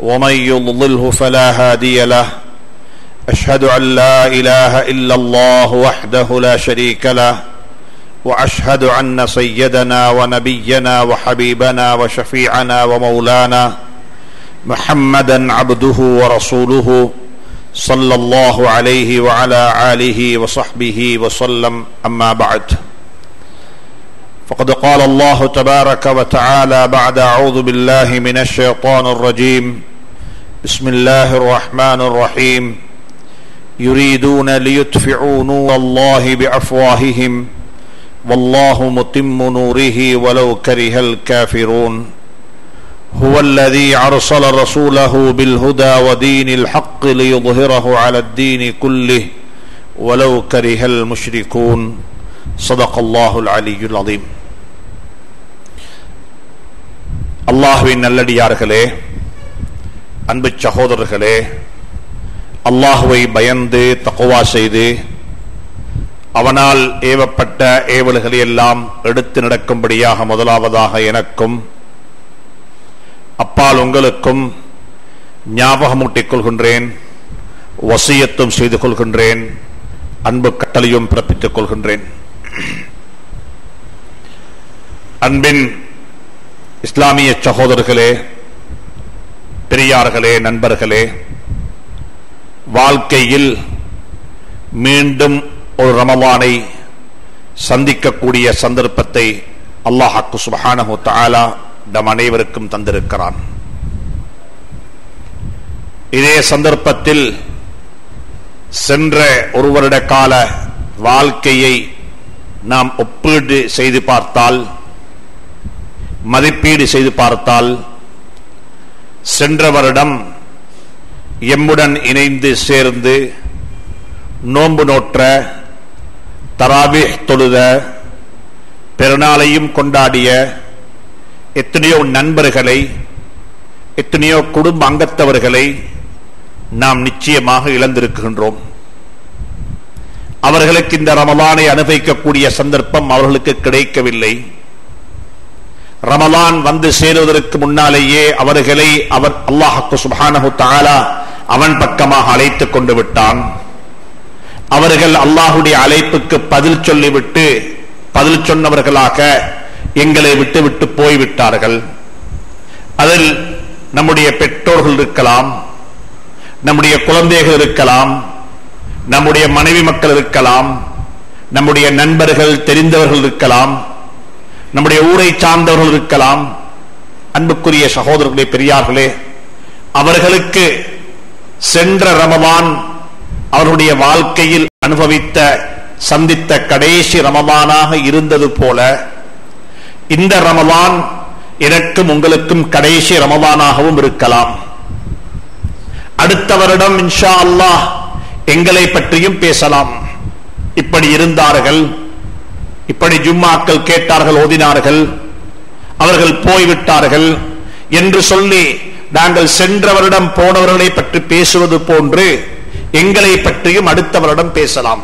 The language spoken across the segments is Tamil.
ومن يضلله فلا هادي له. أشهد أن لا إله إلا الله وحده لا شريك له. وأشهد أن سيدنا ونبينا وحبيبنا وشفيعنا ومولانا محمدا عبده ورسوله صلى الله عليه وعلى آله وصحبه وسلم. أما بعد فقد قال الله تبارك وتعالى بعد أعوذ بالله من الشيطان الرجيم. بسم الله الرحمن الرحيم يريدون ليطفئوا نور الله بافواههم والله متم نوره ولو كره الكافرون هو الذي ارسل رسوله بالهدى ودين الحق ليظهره على الدين كله ولو كره المشركون صدق الله العلي العظيم அல்லாஹுவின் நல்லடியார்களே அன்பு சகோதரர்களே அல்லாஹுவை பயந்து தக்குவா செய்து அவனால் ஏவப்பட்ட ஏவல்களை எல்லாம் எடுத்து நடக்கும்படியாக முதலாவதாக எனக்கும் அப்பால் உங்களுக்கும் ஞாபகமூட்டிக் கொள்கின்றேன் வசியத்தும் செய்து கொள்கின்றேன் அன்பு கட்டளையும் பிறப்பித்துக் கொள்கின்றேன். அன்பின் இஸ்லாமிய சகோதரர்களே பெரியார்களே நண்பர்களே வாழ்க்கையில் மீண்டும் ஒரு ரமவானை சந்திக்கக்கூடிய சந்தர்ப்பத்தை அல்லாஹாக்கு சுபஹானஹு தாலா நம் அனைவருக்கும் தந்திருக்கிறான். இதே சந்தர்ப்பத்தில் சென்ற ஒரு வருட கால வாழ்க்கையை நாம் ஒப்பீடு செய்து பார்த்தால் மதிப்பீடு செய்து பார்த்தால் சென்ற வருடம் எம்முடன் இணைந்து சேர்ந்து நோன்பு நோற்ற தராபி தொழுத பெருநாளையும் கொண்டாடிய எத்தனையோ நண்பர்களை எத்தனையோ குடும்ப அங்கத்தவர்களை நாம் நிச்சயமாக இழந்திருக்கின்றோம். அவர்களுக்கு இந்த ரமலானை அனுபவிக்கக்கூடிய சந்தர்ப்பம் அவர்களுக்கு கிடைக்கவில்லை. ரமலான் வந்து சேருவதற்கு முன்னாலேயே அவர்களை அவர் அல்லாஹு சுபானு தாலா அவன் பக்கமாக அழைத்துக் கொண்டு விட்டான். அவர்கள் அல்லாஹுடைய அழைப்புக்கு பதில் சொல்லிவிட்டு பதில் சொன்னவர்களாக எங்களை விட்டு விட்டு போய்விட்டார்கள். அதில் நம்முடைய பெற்றோர்கள் இருக்கலாம் நம்முடைய குழந்தைகள் இருக்கலாம் நம்முடைய மனைவி மக்கள் இருக்கலாம் நம்முடைய நண்பர்கள் தெரிந்தவர்கள் இருக்கலாம் நம்முடைய ஊரை சார்ந்தவர்கள் இருக்கலாம். அன்புக்குரிய சகோதரர்களே பெரியார்களே அவர்களுக்கு சென்ற ரமவான் அவருடைய வாழ்க்கையில் அனுபவித்த சந்தித்த கடைசி ரமவானாக இருந்தது போல இந்த ரமவான் எனக்கும் உங்களுக்கும் கடைசி ரமவானாகவும் இருக்கலாம். அடுத்த வருடம் இன்ஷா அல்லாஹ் எங்களை பற்றியும் பேசலாம். இப்படி இருந்தார்கள். இப்படி ஜும்மாக்கள் கேட்டார்கள் ஓதினார்கள் அவர்கள் போய்விட்டார்கள் என்று சொல்லி நாங்கள் சென்ற வருடம் போனவர்களை பற்றி பேசுவது போன்று எங்களை பற்றியும் அடுத்தவரிடம் பேசலாம்.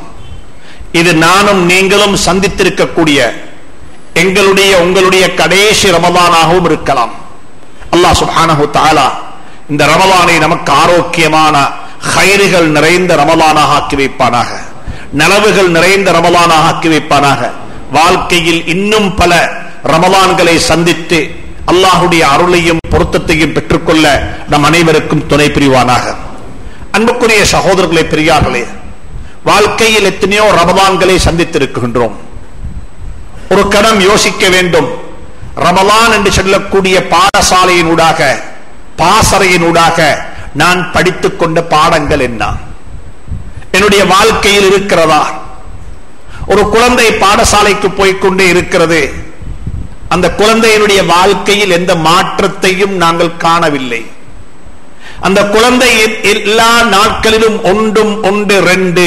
இது நானும் நீங்களும் சந்தித்திருக்கக்கூடிய எங்களுடைய உங்களுடைய கடைசி ரமதானாகவும் இருக்கலாம். அல்லாஹ் சுபானஹு தாலா இந்த ரமதானை நமக்கு ஆரோக்கியமான ஹைறுகள் நிறைந்த ரமதானாக ஆக்கி வைப்பானாக. நலவுகள் நிறைந்த ரமதானாக ஆக்கி வைப்பானாக. வாழ்க்கையில் இன்னும் பல ரமலான்களை சந்தித்து அல்லாஹுடைய அருளையும் பொருத்தத்தையும் பெற்றுக்கொள்ள நம் அனைவருக்கும் துணை பிரிவானாக. அன்புக்குரிய சகோதரர்களே பெரியார்களே வாழ்க்கையில் எத்தனையோ ரமலான்களை சந்தித்திருக்கின்றோம். ஒரு கணம் யோசிக்க வேண்டும். ரமலான் என்று சொல்லக்கூடிய பாடசாலையினூடாக பாசறையினூடாக நான் படித்துக் கொண்ட பாடங்கள் என்ன? என்னுடைய வாழ்க்கையில் இருக்கிறதா? ஒரு குழந்தை பாடசாலைக்கு போய்கொண்டே இருக்கிறது. அந்த குழந்தையினுடைய வாழ்க்கையில் எந்த மாற்றத்தையும் நாங்கள் காணவில்லை. அந்த குழந்தை எல்லா நாட்களிலும் ஒன்றும் ஒன்று ரெண்டு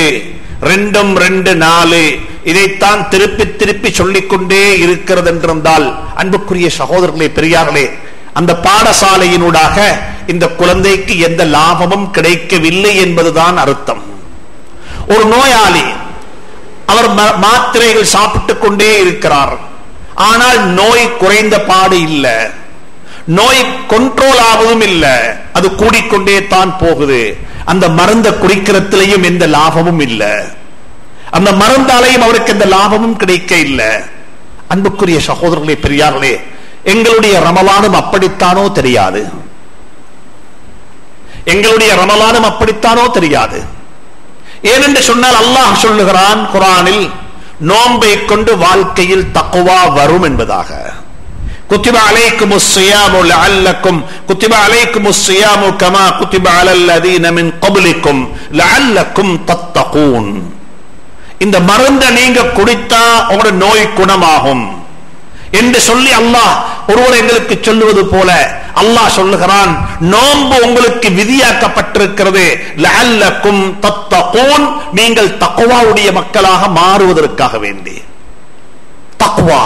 ரெண்டும் ரெண்டு நாலு இதைத்தான் திருப்பி திருப்பி சொல்லிக் கொண்டே இருக்கிறது என்றிருந்தால் அன்புக்குரிய சகோதரர்களே பெரியார்களே அந்த பாடசாலையினூடாக இந்த குழந்தைக்கு எந்த லாபமும் கிடைக்கவில்லை என்பதுதான் அர்த்தம். ஒரு நோயாளி அவர் ம- மாத்திரைகள் சாப்பிட்டுக் கொண்டே இருக்கிறார். ஆனால் நோய் குறைந்த பாடு இல்லை. நோய் கண்ட்ரோல் ஆவதும் இல்லை. அது கூடிக்கொண்டே தான் போகுது. அந்த மருந்தை குடிக்கிறதுலையும் எந்த லாபமும் இல்லை. அந்த மருந்தாலையும் அவருக்கு எந்த லாபமும் கிடைக்க இல்லை. அன்புக்குரிய சகோதரர்களே பெரியார்களே எங்களுடைய ரமலானும் அப்படித்தானோ தெரியாது. எங்களுடைய ரமலானும் அப்படித்தானோ தெரியாது. ஏனென்று சொன்னால் அல்லாஹ் சொல்லுகிறான் குரானில் நோன்பை கொண்டு வாழ்க்கையில் தக்குவா வரும் என்பதாக குத்திப அலைக்கும் الصيام لعلكم كتب عليكم الصيام كما كتب على الذين من قبلكم لعلكم تتقون இந்த மருந்தை நீங்க குடித்தா உங்களோட நோய் குணமாகும் என்று சொல்லி அல்லாஹ் ஒருவர் எங்களுக்கு சொல்லுவது போல அல்லாஹ் சொல்லுகிறான் நோன்பு உங்களுக்கு விதியாக்கப்பட்டிருக்கிறது. லஅல்லக்கும் தத்தகூன். நீங்கள் தக்குவாவுடைய மக்களாக மாறுவதற்காக வேண்டி. தக்குவா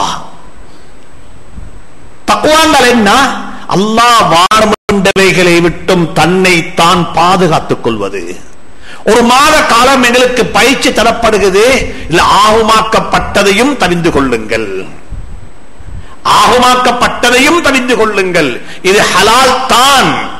தக்குவாங்கள் என்ன? அல்லாஹ் வாரமண்டவைகளை விட்டும் தன்னை தான் பாதுகாத்துக் கொள்வது. ஒரு மாத காலம் எங்களுக்கு பயிற்சி தரப்படுகிறது. இல்ல ஆகுமாக்கப்பட்டதையும் தெரிந்து கொள்ளுங்கள். ஆகுமாக்கப்பட்டதையும் தவிந்து கொள்ளுங்கள். இது ஹலால் தான்.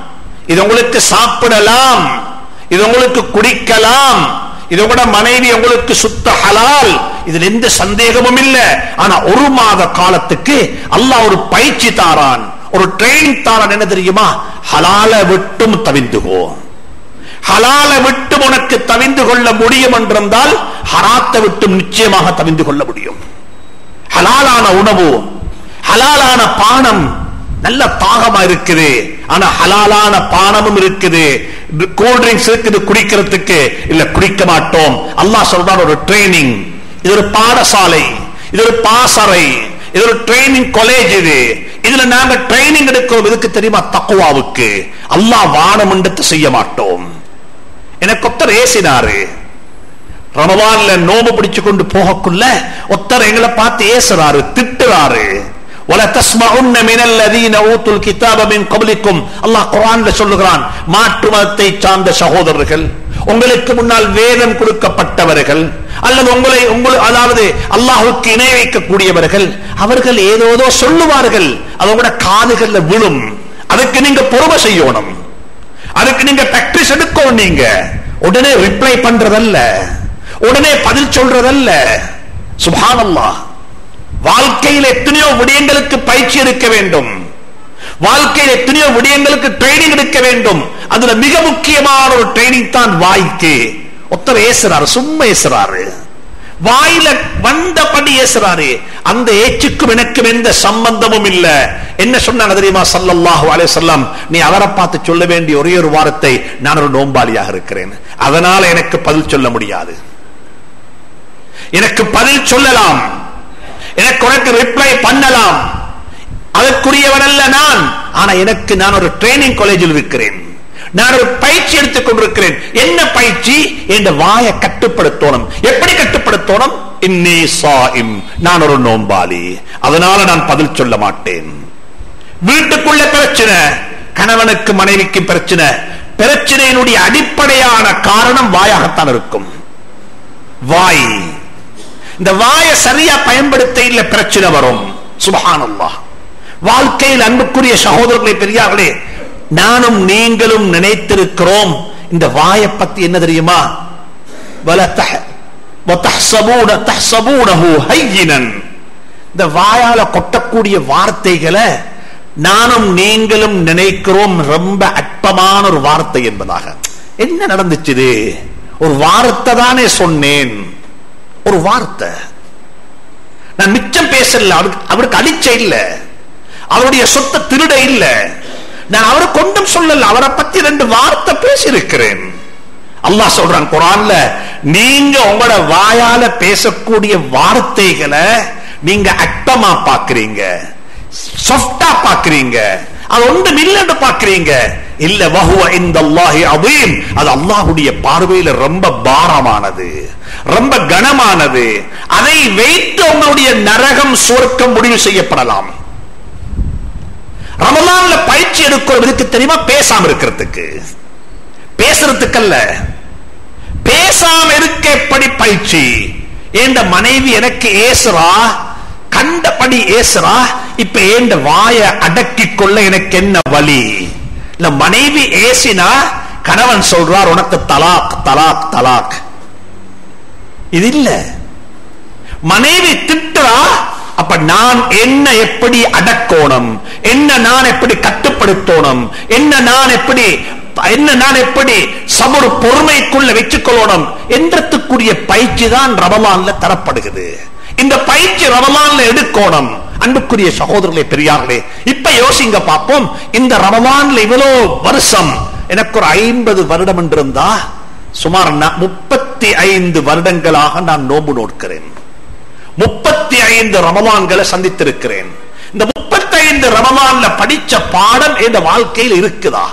இது உங்களுக்கு சாப்பிடலாம். இது உங்களுக்கு குடிக்கலாம். இது கூட மனைவி உங்களுக்கு சுத்த ஹலால். இதுல எந்த சந்தேகமும் இல்ல. ஆனா ஒரு மாத காலத்துக்கு அல்லாஹ் ஒரு பயிற்சி தாரான். ஒரு ட்ரெயின் தாரான் என்ன தெரியுமா? ஹலால விட்டும் தவிந்துகோ ஹலால விட்டு உனக்கு தவிந்து கொள்ள முடியும் என்றிருந்தால் ஹராத்தை விட்டும் நிச்சயமாக தவிந்து கொள்ள முடியும். ஹலாலான உணவு ஹலாலான பானம் நல்ல தாகமா இருக்குது. ஆனா ஹலாலான பானமும் இருக்குது. கூல் ட்ரிங்க்ஸ் இருக்குது குடிக்கிறதுக்கு. இல்ல குடிக்க மாட்டோம். அல்லாஹ் சொல்றான் ஒரு ட்ரைனிங் இது ஒரு பாடசாலை. இது ஒரு பாசறை. இது ஒரு ட்ரைனிங் காலேஜ் இது. இதுல நாங்க ட்ரைனிங் எடுக்கிறோம். இதுக்கு தெரியுமா? தக்குவாவுக்கு அல்லாஹ் வானமுண்டத்து செய்ய மாட்டோம். எனக்கு ஒத்தர் ஏசினாரு. ரமவான்ல நோம்பு பிடிச்சு கொண்டு போகக்குள்ள ஒத்தர் எங்களை பார்த்து ஏசுறாரு திட்டுறாரு. ولا تسمعن من الذين اوتوا الكتاب من قبلكم அல்லாஹ் குர்ஆன்ல சொல்லுகிறான் மாற்று மதத்தை சார்ந்த சகோதரர்கள் உங்களுக்கு முன்னால் வேதம் கொடுக்கப்பட்டவர்கள் அல்லது உங்களை உங்களை அதாவது அல்லாஹ்வுக்கு இணை வைக்கக்கூடியவர்கள் அவர்கள் ஏதோதோ சொல்லுவார்கள் அது உங்களோட காதுகள்ல விழும் அதுக்கு நீங்க பொறுமை செய்யணும் அதுக்கு நீங்க பிராக்டிஸ் எடுக்கணும் நீங்க உடனே ரிப்ளை பண்றதல்ல உடனே பதில் சொல்றதல்ல சுபானல்லாஹ் வாழ்க்கையில் எத்தனையோ விடயங்களுக்கு பயிற்சி எடுக்க வேண்டும். வாழ்க்கையில் எத்தனையோ விடயங்களுக்கு ட்ரைனிங் எடுக்க வேண்டும். அதுல மிக முக்கியமான ஒரு ட்ரைனிங் தான் வாய்க்கு. ஒருத்தர் ஏசுறாரு சும்மா ஏசுறாரு. வாயில வந்தபடி ஏசுறாரு. அந்த ஏச்சுக்கும் எனக்கும் எந்த சம்பந்தமும் இல்ல. என்ன சொன்னாங்க தெரியுமா? சல்லல்லாஹு அலைஹி வஸல்லம் நீ அவரை பார்த்து சொல்ல வேண்டிய ஒரே ஒரு வாரத்தை நான் ஒரு நோம்பாளியாக இருக்கிறேன். அதனால எனக்கு பதில் சொல்ல முடியாது. எனக்கு பதில் சொல்லலாம். எனக்கு உனக்கு ரிப்ளை பண்ணலாம். அதற்குரியவன் அல்ல நான். ஆனா எனக்கு நான் ஒரு ட்ரைனிங் காலேஜில் இருக்கிறேன். நான் ஒரு பயிற்சி எடுத்துக் கொண்டிருக்கிறேன். என்ன பயிற்சி? என்ற வாயை கட்டுப்படுத்தணும். எப்படி கட்டுப்படுத்தணும்? இன்னி நான் ஒரு நோம்பாளி. அதனால நான் பதில் சொல்ல மாட்டேன். வீட்டுக்குள்ள பிரச்சனை. கணவனுக்கு மனைவிக்கு பிரச்சனை. பிரச்சனையினுடைய அடிப்படையான காரணம் வாயாகத்தான் இருக்கும். வாய். இந்த வாயை சரியா பயன்படுத்த இல்ல பிரச்சனை வரும். சுபஹானல்லாஹ். வாழ்க்கையில் அன்புக்குரிய சகோதரர்களை பெரியார்களே நானும் நீங்களும் நினைத்திருக்கிறோம். இந்த வாயை பத்தி என்ன தெரியுமா? இந்த வாயால கொட்டக்கூடிய வார்த்தைகளை நானும் நீங்களும் நினைக்கிறோம். ரொம்ப அற்பமான ஒரு வார்த்தை என்பதாக. என்ன நடந்துச்சு ஒரு வார்த்தை தானே சொன்னேன். ஒரு வார்த்தை. நான் மிச்சம் பேசல அவருக்கு அவருக்கு அடிச்ச இல்ல. அவருடைய சொத்தை திருட இல்ல. நான் அவரை கொண்டும் சொல்லல அவரை பத்தி ரெண்டு வார்த்தை பேசியிருக்கிறேன். அல்லாஹ் சொல்றான் குரான்ல நீங்க உங்களோட வாயால பேசக்கூடிய வார்த்தைகளை நீங்க அட்டமா பாக்குறீங்க சாஃப்டா பாக்குறீங்க அது ஒன்றும் இல்லைன்னு பாக்குறீங்க இல்ல வஹுவ இந்த அல்லாஹி அதீம் அது அல்லாஹுடைய பார்வையில ரொம்ப பாரமானது. ரொம்ப கனமானது. அதை வைத்து உங்களுடைய நரகம் சுவர்க்கம் முடிவு செய்யப்படலாம். ரமலான்ல பயிற்சி எடுக்கிறதுக்கு தெரியுமா? பேசாம இருக்கிறதுக்கு. பேசுறதுக்கல்ல. பேசாம இருக்க எப்படி பயிற்சி? ஏண்ட மனைவி எனக்கு ஏசுறா? கண்டபடி ஏசுறா? இப்ப ஏண்ட வாய அடக்கி கொள்ள எனக்கு என்ன வழி? இல்ல மனைவி ஏசினா கணவன் சொல்றார் உனக்கு தலாக் தலாக் தலாக். இது இல்ல மனைவி திட்டுறா அப்ப நான் என்ன எப்படி அடக்கோணும்? என்ன நான் எப்படி கட்டுப்படுத்தோணும்? என்ன நான் எப்படி என்ன நான் எப்படி சமூக பொறுமைக்குள்ள வச்சுக்கொள்ளணும்? என்றதுக்குரிய பயிற்சி தான் ரமலான்ல தரப்படுகிறது. இந்த பயிற்சி ரமலான்ல எடுக்கணும். அன்புக்குரிய சகோதரர்களே பெரியார்களே இப்ப யோசிங்க பார்ப்போம் இந்த ரமலான்ல இவ்வளவு வருஷம் எனக்கு ஒரு ஐம்பது வருடம் என்றிருந்தா சுமார் முப்பத்தி ஐந்து வருடங்களாக நான் நோன்பு நோக்கிறேன் முப்பத்தி ஐந்து ரமலான்களை சந்தித்திருக்கிறேன். இந்த முப்பத்தி ஐந்து ரமலான்ல படிச்ச பாடம் இந்த வாழ்க்கையில் இருக்குதா?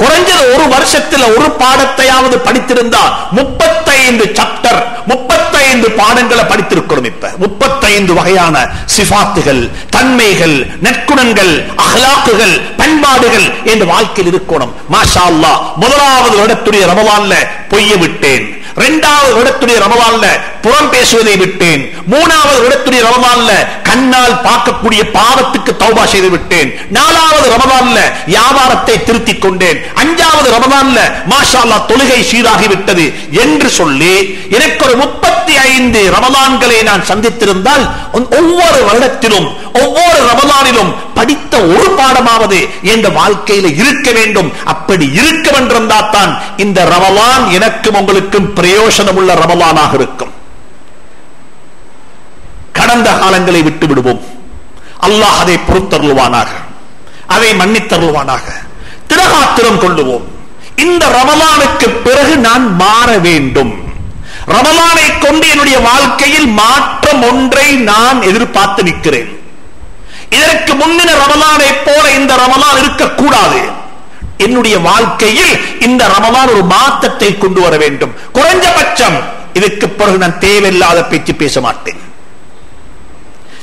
குறைஞ்சது ஒரு வருஷத்துல ஒரு பாடத்தையாவது படித்திருந்தா முப்பத்தைந்து சாப்டர் முப்பத்தைந்து பாடங்களை படித்திருக்கிறோம் இப்ப. முப்பத்தைந்து வகையான சிபாத்துகள் தன்மைகள் நற்குணங்கள் அகலாக்குகள் பண்பாடுகள் என்று வாழ்க்கையில் இருக்கணும். மாஷா அல்லா முதலாவது வருடத்துடைய ரமலான்ல பொய்ய விட்டேன். இரண்டாவது இடத்துடைய ரமலான்ல புறம் பேசுவதை விட்டேன். மூணாவது இடத்துடைய ரமலான்ல கண்ணால் பார்க்கக்கூடிய பாவத்துக்கு தௌபா செய்து விட்டேன். நாலாவது ரமவான்ல வியாபாரத்தை திருத்திக் கொண்டேன். அஞ்சாவது ரமவான்ல மாஷா தொழுகை சீராகி விட்டது என்று சொல்லி எனக்கு ஒரு முப்பத்தி ஐந்து ரமலான்களை நான் சந்தித்திருந்தால் ஒவ்வொரு வருடத்திலும் ஒவ்வொரு ரமலானிலும் படித்த ஒரு பாடமாவது எந்த வாழ்க்கையில இருக்க வேண்டும். அப்படி இருக்க வென்றிருந்தால் தான் இந்த ரமலான் எனக்கும் உங்களுக்கும் பிரயோசனம் உள்ள ரமலானாக இருக்கும். கடந்த காலங்களை விட்டு விடுவோம் அல்லாஹ் அதை பொறுத்தருள்வானாக. அதை மன்னித்தருள்வானாக. திரகாத்திரம் கொள்ளுவோம். இந்த ரமலானுக்கு பிறகு நான் மாற வேண்டும். ரமலானை கொண்டு என்னுடைய வாழ்க்கையில் மாற்றம் ஒன்றை நான் எதிர்பார்த்து நிற்கிறேன். இதற்கு முன்னின ரமலானை போல இந்த ரமலான் இருக்கக்கூடாது. என்னுடைய வாழ்க்கையில் இந்த ரமலான் ஒரு மாற்றத்தை கொண்டு வர வேண்டும். குறைஞ்சபட்சம் இதுக்கு பிறகு நான் தேவையில்லாத பேச்சு பேச மாட்டேன்.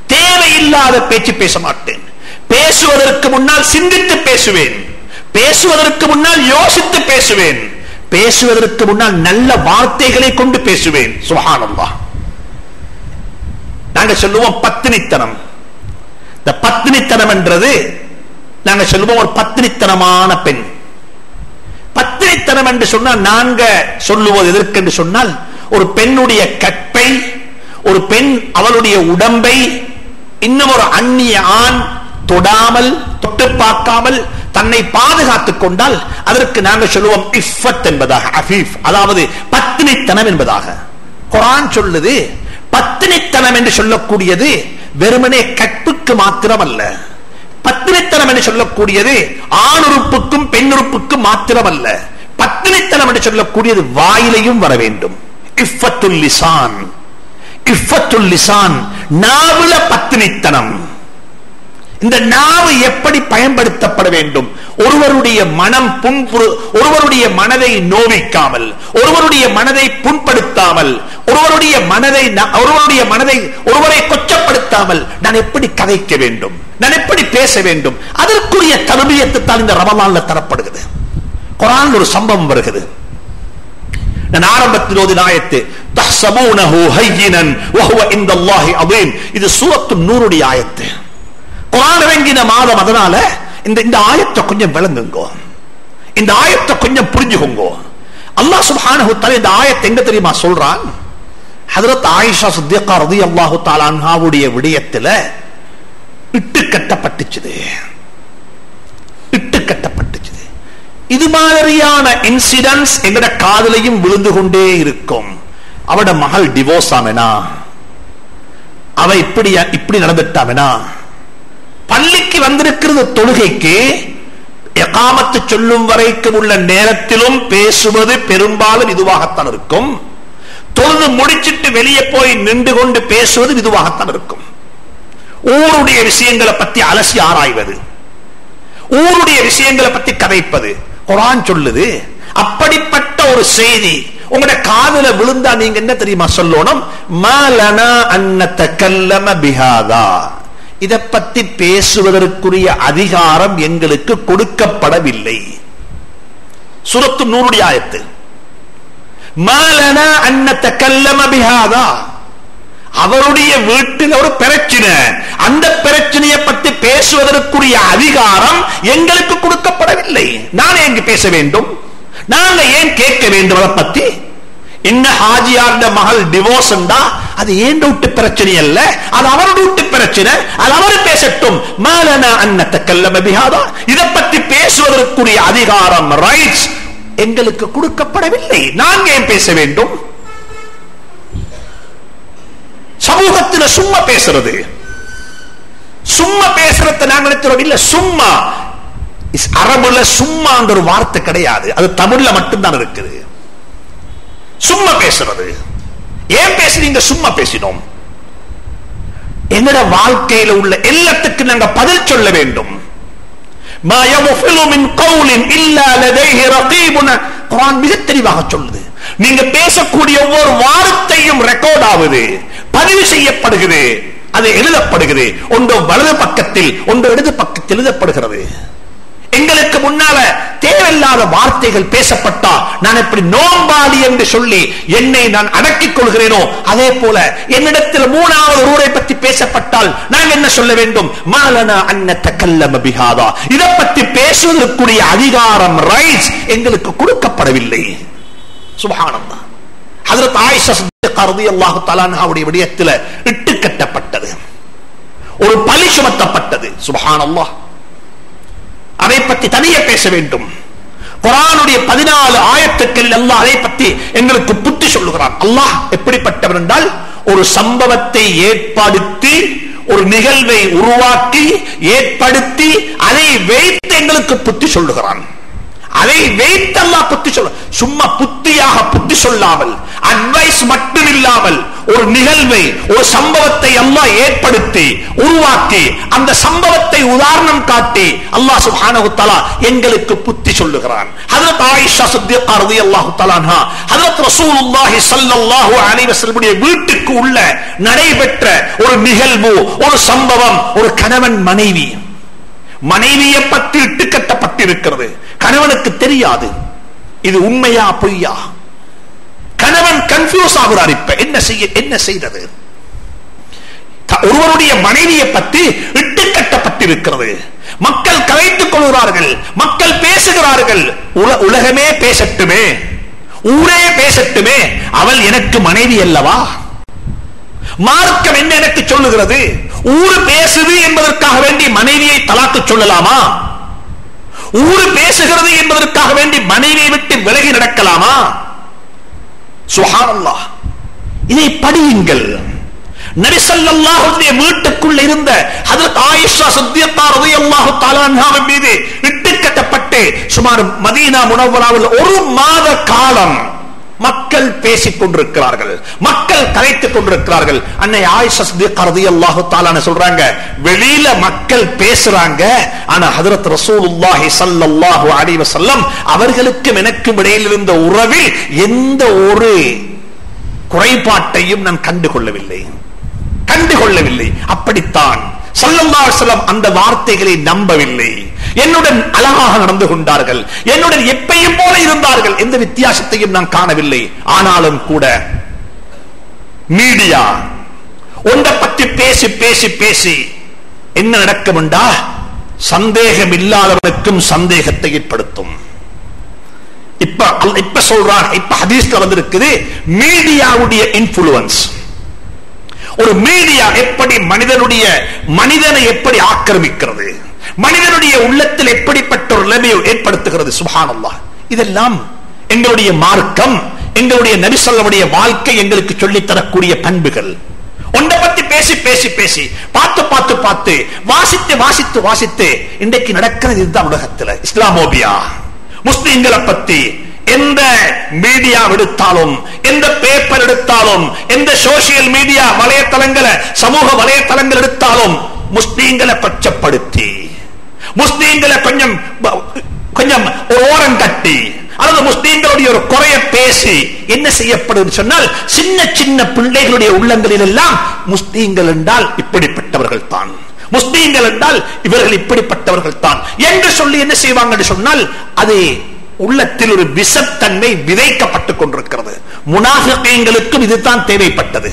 தேவையில்லாத பேச்சு பேச மாட்டேன். பேசுவதற்கு முன்னால் சிந்தித்து பேசுவேன். பேசுவதற்கு முன்னால் யோசித்து பேசுவேன். பேசுவதற்கு முன்னால் நல்ல வார்த்தைகளை கொண்டு பேசுவேன். சுஹானல்லா நாங்க சொல்லுவோம் பத்தினித்தனம். இந்த பத்தினித்தனம் என்றது நாங்க சொல்லுவோம் ஒரு பத்தினித்தனமான பெண். பத்தினித்தனம் என்று சொன்னால் நாங்க சொல்லுவது எதற்கு என்று சொன்னால் ஒரு பெண்ணுடைய கற்பை ஒரு பெண் அவளுடைய உடம்பை இன்னும் ஒரு அந்நிய ஆண் தொடாமல் தொட்டு பார்க்காமல் தன்னை பாதுகாத்துக் கொண்டால் அதற்கு நாங்கள் சொல்லுவோம் இஃபத் என்பதாக அஃபீஃப். அதாவது பத்தினித்தனம் என்பதாக. குரான் சொல்லுது பத்தினித்தனம் என்று சொல்லக்கூடியது வெறுமனே கற்புக்கு மாத்திரம் அல்ல பத்தினித்தனம் என்று சொல்லக்கூடியது ஆணுறுப்புக்கும் பெண்ணுறுப்புக்கும் மாத்திரம் அல்ல பத்தினித்தனம் என்று சொல்லக்கூடியது வாயிலையும் வர வேண்டும். இஃபத்துல் லிசான். இஃபத்துல் லிசான். நாவல பத்தினித்தனம். இந்த நாவு எப்படி பயன்படுத்தப்பட வேண்டும்? ஒருவருடைய மனம் புண்புறு ஒருவருடைய மனதை நோவிக்காமல் ஒருவருடைய மனதை புண்படுத்தாமல் ஒருவருடைய மனதை ஒருவருடைய மனதை ஒருவரை கொச்சப்படுத்தாமல் நான் எப்படி கதைக்க வேண்டும்? நான் எப்படி பேச வேண்டும்? அதற்குரிய தருபியத்து தான் இந்த ரமலான்ல தரப்படுகிறது. குரான் ஒரு சம்பவம் வருகிறது. நான் ஆரம்பத்தில் ஓதி ஆயத்து தஹ்சபூனஹு ஹய்யினன் வஹுவ இந்தல்லாஹி அதீம் இது சூரத்து நூறுடைய ஆயத்து. குரான் இறங்கின மாதம் அதனால இந்த இந்த ஆயத்தை கொஞ்சம் விளங்குங்க. இந்த ஆயத்தை கொஞ்சம் புரிஞ்சுக்கோங்க. அல்லாஹ் சுப்ஹானஹு தஆலா இந்த ஆயத்தை எங்க தெரியுமா சொல்றான்? ஹஜரத் ஆயிஷா சித்திகா ரலியல்லாஹு தஆலா அன்ஹாவுடைய விடயத்துல இட்டு கட்டப்பட்டுச்சுது. இட்டு கட்டப்பட்டுச்சுது. இது மாதிரியான இன்சிடென்ட்ஸ் எங்கட காதலையும் விழுந்து கொண்டே இருக்கும். அவட மகள் டிவோர்ஸ் ஆமெனா அவ இப்படி இப்படி நடந்துட்டாமெனா பள்ளிக்கு வந்திருக்கிறது தொழுகைக்கு எகாமத்து சொல்லும் வரைக்கும் உள்ள நேரத்திலும் பேசுவது பெரும்பாலும் இதுவாகத்தான் இருக்கும். தொழுது முடிச்சிட்டு வெளியே போய் நின்று கொண்டு பேசுவது இதுவாகத்தான் இருக்கும். ஊருடைய விஷயங்களை பத்தி அலசி ஆராய்வது ஊருடைய விஷயங்களை பத்தி கதைப்பது குரான் சொல்லுது. அப்படிப்பட்ட ஒரு செய்தி உங்களோட காதுல விழுந்தா நீங்க என்ன தெரியுமா சொல்லணும்? மலனா அன்னத்த கல்லம பிஹாதா. இதை பத்தி பேசுவதற்குரிய அதிகாரம் எங்களுக்கு கொடுக்கப்படவில்லை. சுரத்து நூறுடைய ஆயத்து. மாலனா அன்னத்தை கல்லம அவருடைய வீட்டில் ஒரு பிரச்சனை. அந்த பிரச்சனையை பற்றி பேசுவதற்குரிய அதிகாரம் எங்களுக்கு கொடுக்கப்படவில்லை. நான் எங்கு பேச வேண்டும்? நாங்க ஏன் கேட்க வேண்டும்? அதை பத்தி என்ன ஹாஜியார்ட மகள் டிவோர்ஸ் அது ஏன் விட்டு பிரச்சனை அல்ல? அது அவரோட விட்டு பிரச்சனை. அது அவர் பேசட்டும். மாலனா அன்னத்த கல்லம பிஹாதா? இதை பத்தி பேசுவதற்குரிய அதிகாரம் ரைட்ஸ் எங்களுக்கு கொடுக்கப்படவில்லை. நாங்க ஏன் பேச வேண்டும்? சமூகத்துல சும்மா பேசுறது. சும்மா பேசுறத நாங்க நினைக்கிறோம். இல்ல சும்மா. அரபுல சும்மான்ற ஒரு வார்த்தை கிடையாது. அது தமிழ்ல மட்டும்தான் இருக்குது. சும்மா பேசுறது. ஏன் பேசுறீங்க? சும்மா பேசினோம். என்னோட வாழ்க்கையில உள்ள எல்லாத்துக்கு நாங்க பதில் சொல்ல வேண்டும். மிக தெளிவாக சொல்லுது. நீங்க பேசக்கூடிய ஒவ்வொரு வாரத்தையும் ரெக்கார்ட் ஆகுது. பதிவு செய்யப்படுகிறது. அது எழுதப்படுகிறது. ஒன்று வலது பக்கத்தில் ஒன்று இடது பக்கத்தில் எழுதப்படுகிறது. எங்களுக்கு முன்னால தேவையில்லாத வார்த்தைகள் பேசப்பட்டா நான் எப்படி நோம்பாளி என்று சொல்லி என்னை நான் அடக்கிக் கொள்கிறேனோ அதே போல என்னிடத்தில் மூணாவது ஊரை பற்றி பேசப்பட்டால் நான் என்ன சொல்ல வேண்டும்? மாலனா அன்னத்த கல்லம பிகாதா இதை பற்றி பேசுவதற்குரிய அதிகாரம் ரைட்ஸ் எங்களுக்கு கொடுக்கப்படவில்லை. சுபஹானல்லாஹ். அதற்கு ஆயிஷா கருதி ரலியல்லாஹு தலானாவுடைய விடயத்தில் இட்டு கட்டப்பட்டது. ஒரு பழி சுமத்தப்பட்டது. சுபஹானல்லாஹ். அதை பற்றி தனியே பேச வேண்டும். குரானுடைய பதினாலு ஆயத்துக்களில் அல்லாஹ் அதை பற்றி எங்களுக்கு புத்தி சொல்லுகிறான். அல்லாஹ் எப்படிப்பட்டவர் என்றால் ஒரு சம்பவத்தை ஏற்படுத்தி ஒரு நிகழ்வை உருவாக்கி ஏற்படுத்தி அதை வைத்து எங்களுக்கு புத்தி சொல்லுகிறான். அதை வைத்தல்லா புத்தி சொல்ல சும்மா புத்தியாக புத்தி சொல்லாமல் அட்வைஸ் மட்டும் இல்லாமல் ஒரு நிகழ்வை ஒரு சம்பவத்தை அல்லாஹ் ஏற்படுத்தி உருவாக்கி அந்த சம்பவத்தை உதாரணம் காட்டி அல்லாஹ் சுப்ஹானஹு தஆலா எங்களுக்கு புத்தி சொல்லுகிறான். ஹஜரத் ஆயிஷா சித்திகா ரலியல்லாஹு தஆலா அன்ஹா ஹஜரத் ரசூலுல்லாஹி ஸல்லல்லாஹு அலைஹி வஸல்லம் வீட்டுக்கு உள்ள நடைபெற்ற ஒரு நிகழ்வு ஒரு சம்பவம் ஒரு கணவன் மனைவி. மனைவியை பற்றி இட்டு கட்டப்பட்டிருக்கிறது கணவனுக்கு தெரியாது. இது உண்மையா பொய்யா? கணவன் கன்ஃபியூஸ் ஆகிறார் இப்ப. என்ன செய்ய என்ன செய்தது? ஒருவருடைய மனைவியை பற்றி இட்டு கட்டப்பட்டிருக்கிறது. மக்கள் கலைத்துக் கொள்கிறார்கள் மக்கள் பேசுகிறார்கள். உல- உலகமே பேசட்டுமே. ஊரே பேசட்டுமே. அவள் எனக்கு மனைவி அல்லவா? மார்க்கம் என்ன எனக்கு சொல்லுகிறது? ஊர் பேசுது என்பதற்காக வேண்டி மனைவியை தலாக்கு சொல்லலாமா? ஊரு பேசுகிறது என்பதற்காக வேண்டி மனைவியை விட்டு விலகி நடக்கலாமா? சுஹானல்லா இதை படியுங்கள். நரிசல்லாஹுடைய வீட்டுக்குள்ள இருந்த அதற்கு ஆயிஷா சித்தியத்தா உதயல்லாஹு தஆலா அன்ஹாவின் மீது இட்டுக்கட்டப்பட்டு சுமார் மதீனா முனவராவில் ஒரு மாத காலம் மக்கள் பேசிக் கொண்டிருக்கிறார்கள். மக்கள் கலைத்துக் கொண்டிருக்கிறார்கள். அன்னை ஆயிஷா சித்தியத்தா சொல்றாங்க வெளியில மக்கள் பேசுறாங்க. ஆனா ஹதரத் ரசூலுல்லாஹி ஸல்லல்லாஹு அலைஹி வஸல்லம் அவர்களுக்கும் எனக்கும் இடையில் இருந்த உறவில் எந்த ஒரு குறைபாட்டையும் நான் கண்டுகொள்ளவில்லை. கண்டுகொள்ளவில்லை. அப்படித்தான். ஸல்லல்லாஹு அலைஹி அந்த வார்த்தைகளை நம்பவில்லை. என்னுடன் அழகாக நடந்து கொண்டார்கள். என்னுடன் எப்பையும் போல இருந்தார்கள் எந்த வித்தியாசத்தையும் நான் காணவில்லை. ஆனாலும் கூட மீடியா ஒன்றை பற்றி பேசி பேசி பேசி என்ன நடக்கும்டா? சந்தேகம் இல்லாதவனுக்கும் சந்தேகத்தை ஏற்படுத்தும். இப்ப இப்ப சொல்றாங்க இப்ப ஹதீஸ்ல வந்திருக்குது மீடியாவுடைய இன்ஃபுளுவன்ஸ் ஒரு மீடியா எப்படி மனிதனுடைய மனிதனை எப்படி ஆக்கிரமிக்கிறது? மனிதனுடைய உள்ளத்தில் எப்படிப்பட்ட ஒரு நிலைமையை ஏற்படுத்துகிறது? சுபானல்லா இதெல்லாம் எங்களுடைய மார்க்கம் எங்களுடைய நபிசல்லமுடைய வாழ்க்கை எங்களுக்கு சொல்லித் தரக்கூடிய பண்புகள். ஒன்றை பத்தி பேசி பேசி பேசி பார்த்து பார்த்து பார்த்து வாசித்து வாசித்து வாசித்து இன்றைக்கு நடக்கிறது இதுதான் உலகத்துல. இஸ்லாமோபியா. முஸ்லிம்களை பத்தி எந்த மீடியா எடுத்தாலும் எந்த பேப்பர் எடுத்தாலும் எந்த சோசியல் மீடியா வலைத்தளங்களை சமூக வலைத்தளங்கள் எடுத்தாலும் முஸ்லீம்களை பச்சப்படுத்தி முஸ்லீம்களை கொஞ்சம் கொஞ்சம் ஓரம் கட்டி அல்லது முஸ்லீம்களுடைய ஒரு குறைய பேசி என்ன செய்யப்படும் சொன்னால் சின்ன சின்ன பிள்ளைகளுடைய உள்ளங்களில் எல்லாம் முஸ்லீம்கள் என்றால் இப்படிப்பட்டவர்கள் தான். முஸ்லீம்கள் என்றால் இவர்கள் இப்படிப்பட்டவர்கள் தான். என்று சொல்லி என்ன செய்வாங்க சொன்னால் அது உள்ளத்தில் ஒரு விஷத்தன்மை விதைக்கப்பட்டுக் கொண்டிருக்கிறது. முனாஃபிகளுக்கும் இதுதான் தேவைப்பட்டது.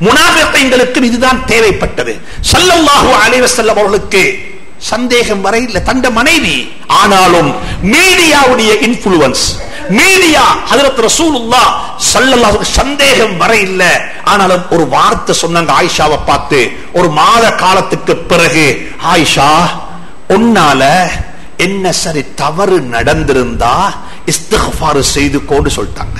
முனாஃபிகளுக்கும் இதுதான் தேவைப்பட்டது. சல்லல்லாஹு அலைஹி அவர்களுக்கு சந்தேகம் வரை இல்ல தந்த மனைவி. ஆனாலும் மீடியாவுடைய இன்ஃபுளுவன்ஸ் மீடியா ஹதரத் ரசூலுல்லா சல்லல்லாஹு சந்தேகம் வரை இல்ல. ஆனாலும் ஒரு வார்த்தை சொன்னாங்க ஆயிஷாவை பார்த்து ஒரு மாத காலத்துக்கு பிறகு ஆயிஷா உன்னால என்ன சரி தவறு நடந்திருந்தா இஸ்திஃபார் செய்து கொண்டு சொல்லிட்டாங்க.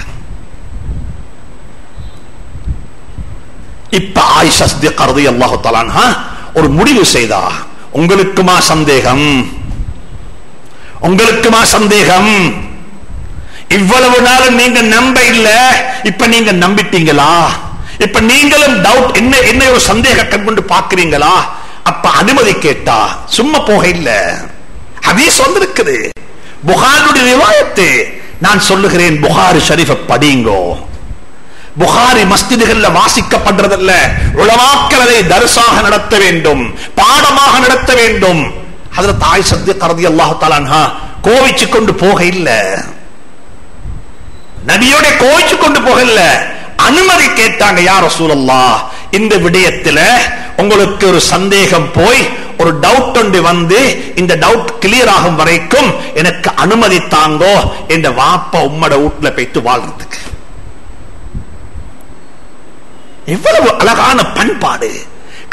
இப்ப ஆயிஷா சித்திக் ரலியல்லாஹு அல்லாஹு ஒரு முடிவு செய்தா உங்களுக்குமா சந்தேகம்? உங்களுக்குமா சந்தேகம்? இவ்வளவு நாளும் நீங்க நம்ப இல்ல இப்ப நீங்க நம்பிட்டீங்களா? இப்ப நீங்களும் டவுட் என்ன என்ன ஒரு சந்தேக கொண்டு பாக்குறீங்களா அப்ப அனுமதி கேட்டா சும்மா போக இல்ல. ஹதீஸ் வந்திருக்குது. புகாருடைய ரிவாயத்து. நான் சொல்லுகிறேன் புகாரி ஷரீஃப படிங்கோ. புகாரி மஸ்திதுகள்ல வாசிக்கப்படுறதல்ல. உளவாக்கள் அதை தரிசாக நடத்த வேண்டும். பாடமாக நடத்த வேண்டும். அதுல தாய் சத்திய கரதி அல்லாஹு கோவிச்சு கொண்டு போக இல்ல நபியோட கோவிச்சு கொண்டு போக இல்ல அனுமதி கேட்டாங்க யார் ரசூலல்லா இந்த விடயத்துல உங்களுக்கு ஒரு சந்தேகம் போய் ஒரு டவுட் ஒன்று வந்து இந்த டவுட் கிளியர் ஆகும் வரைக்கும் எனக்கு அனுமதி தாங்கோ என்ற வாப்ப உம்மட வீட்டுல போய்த்து வாழ்றதுக்கு. எவ்வளவு அழகான பண்பாடு.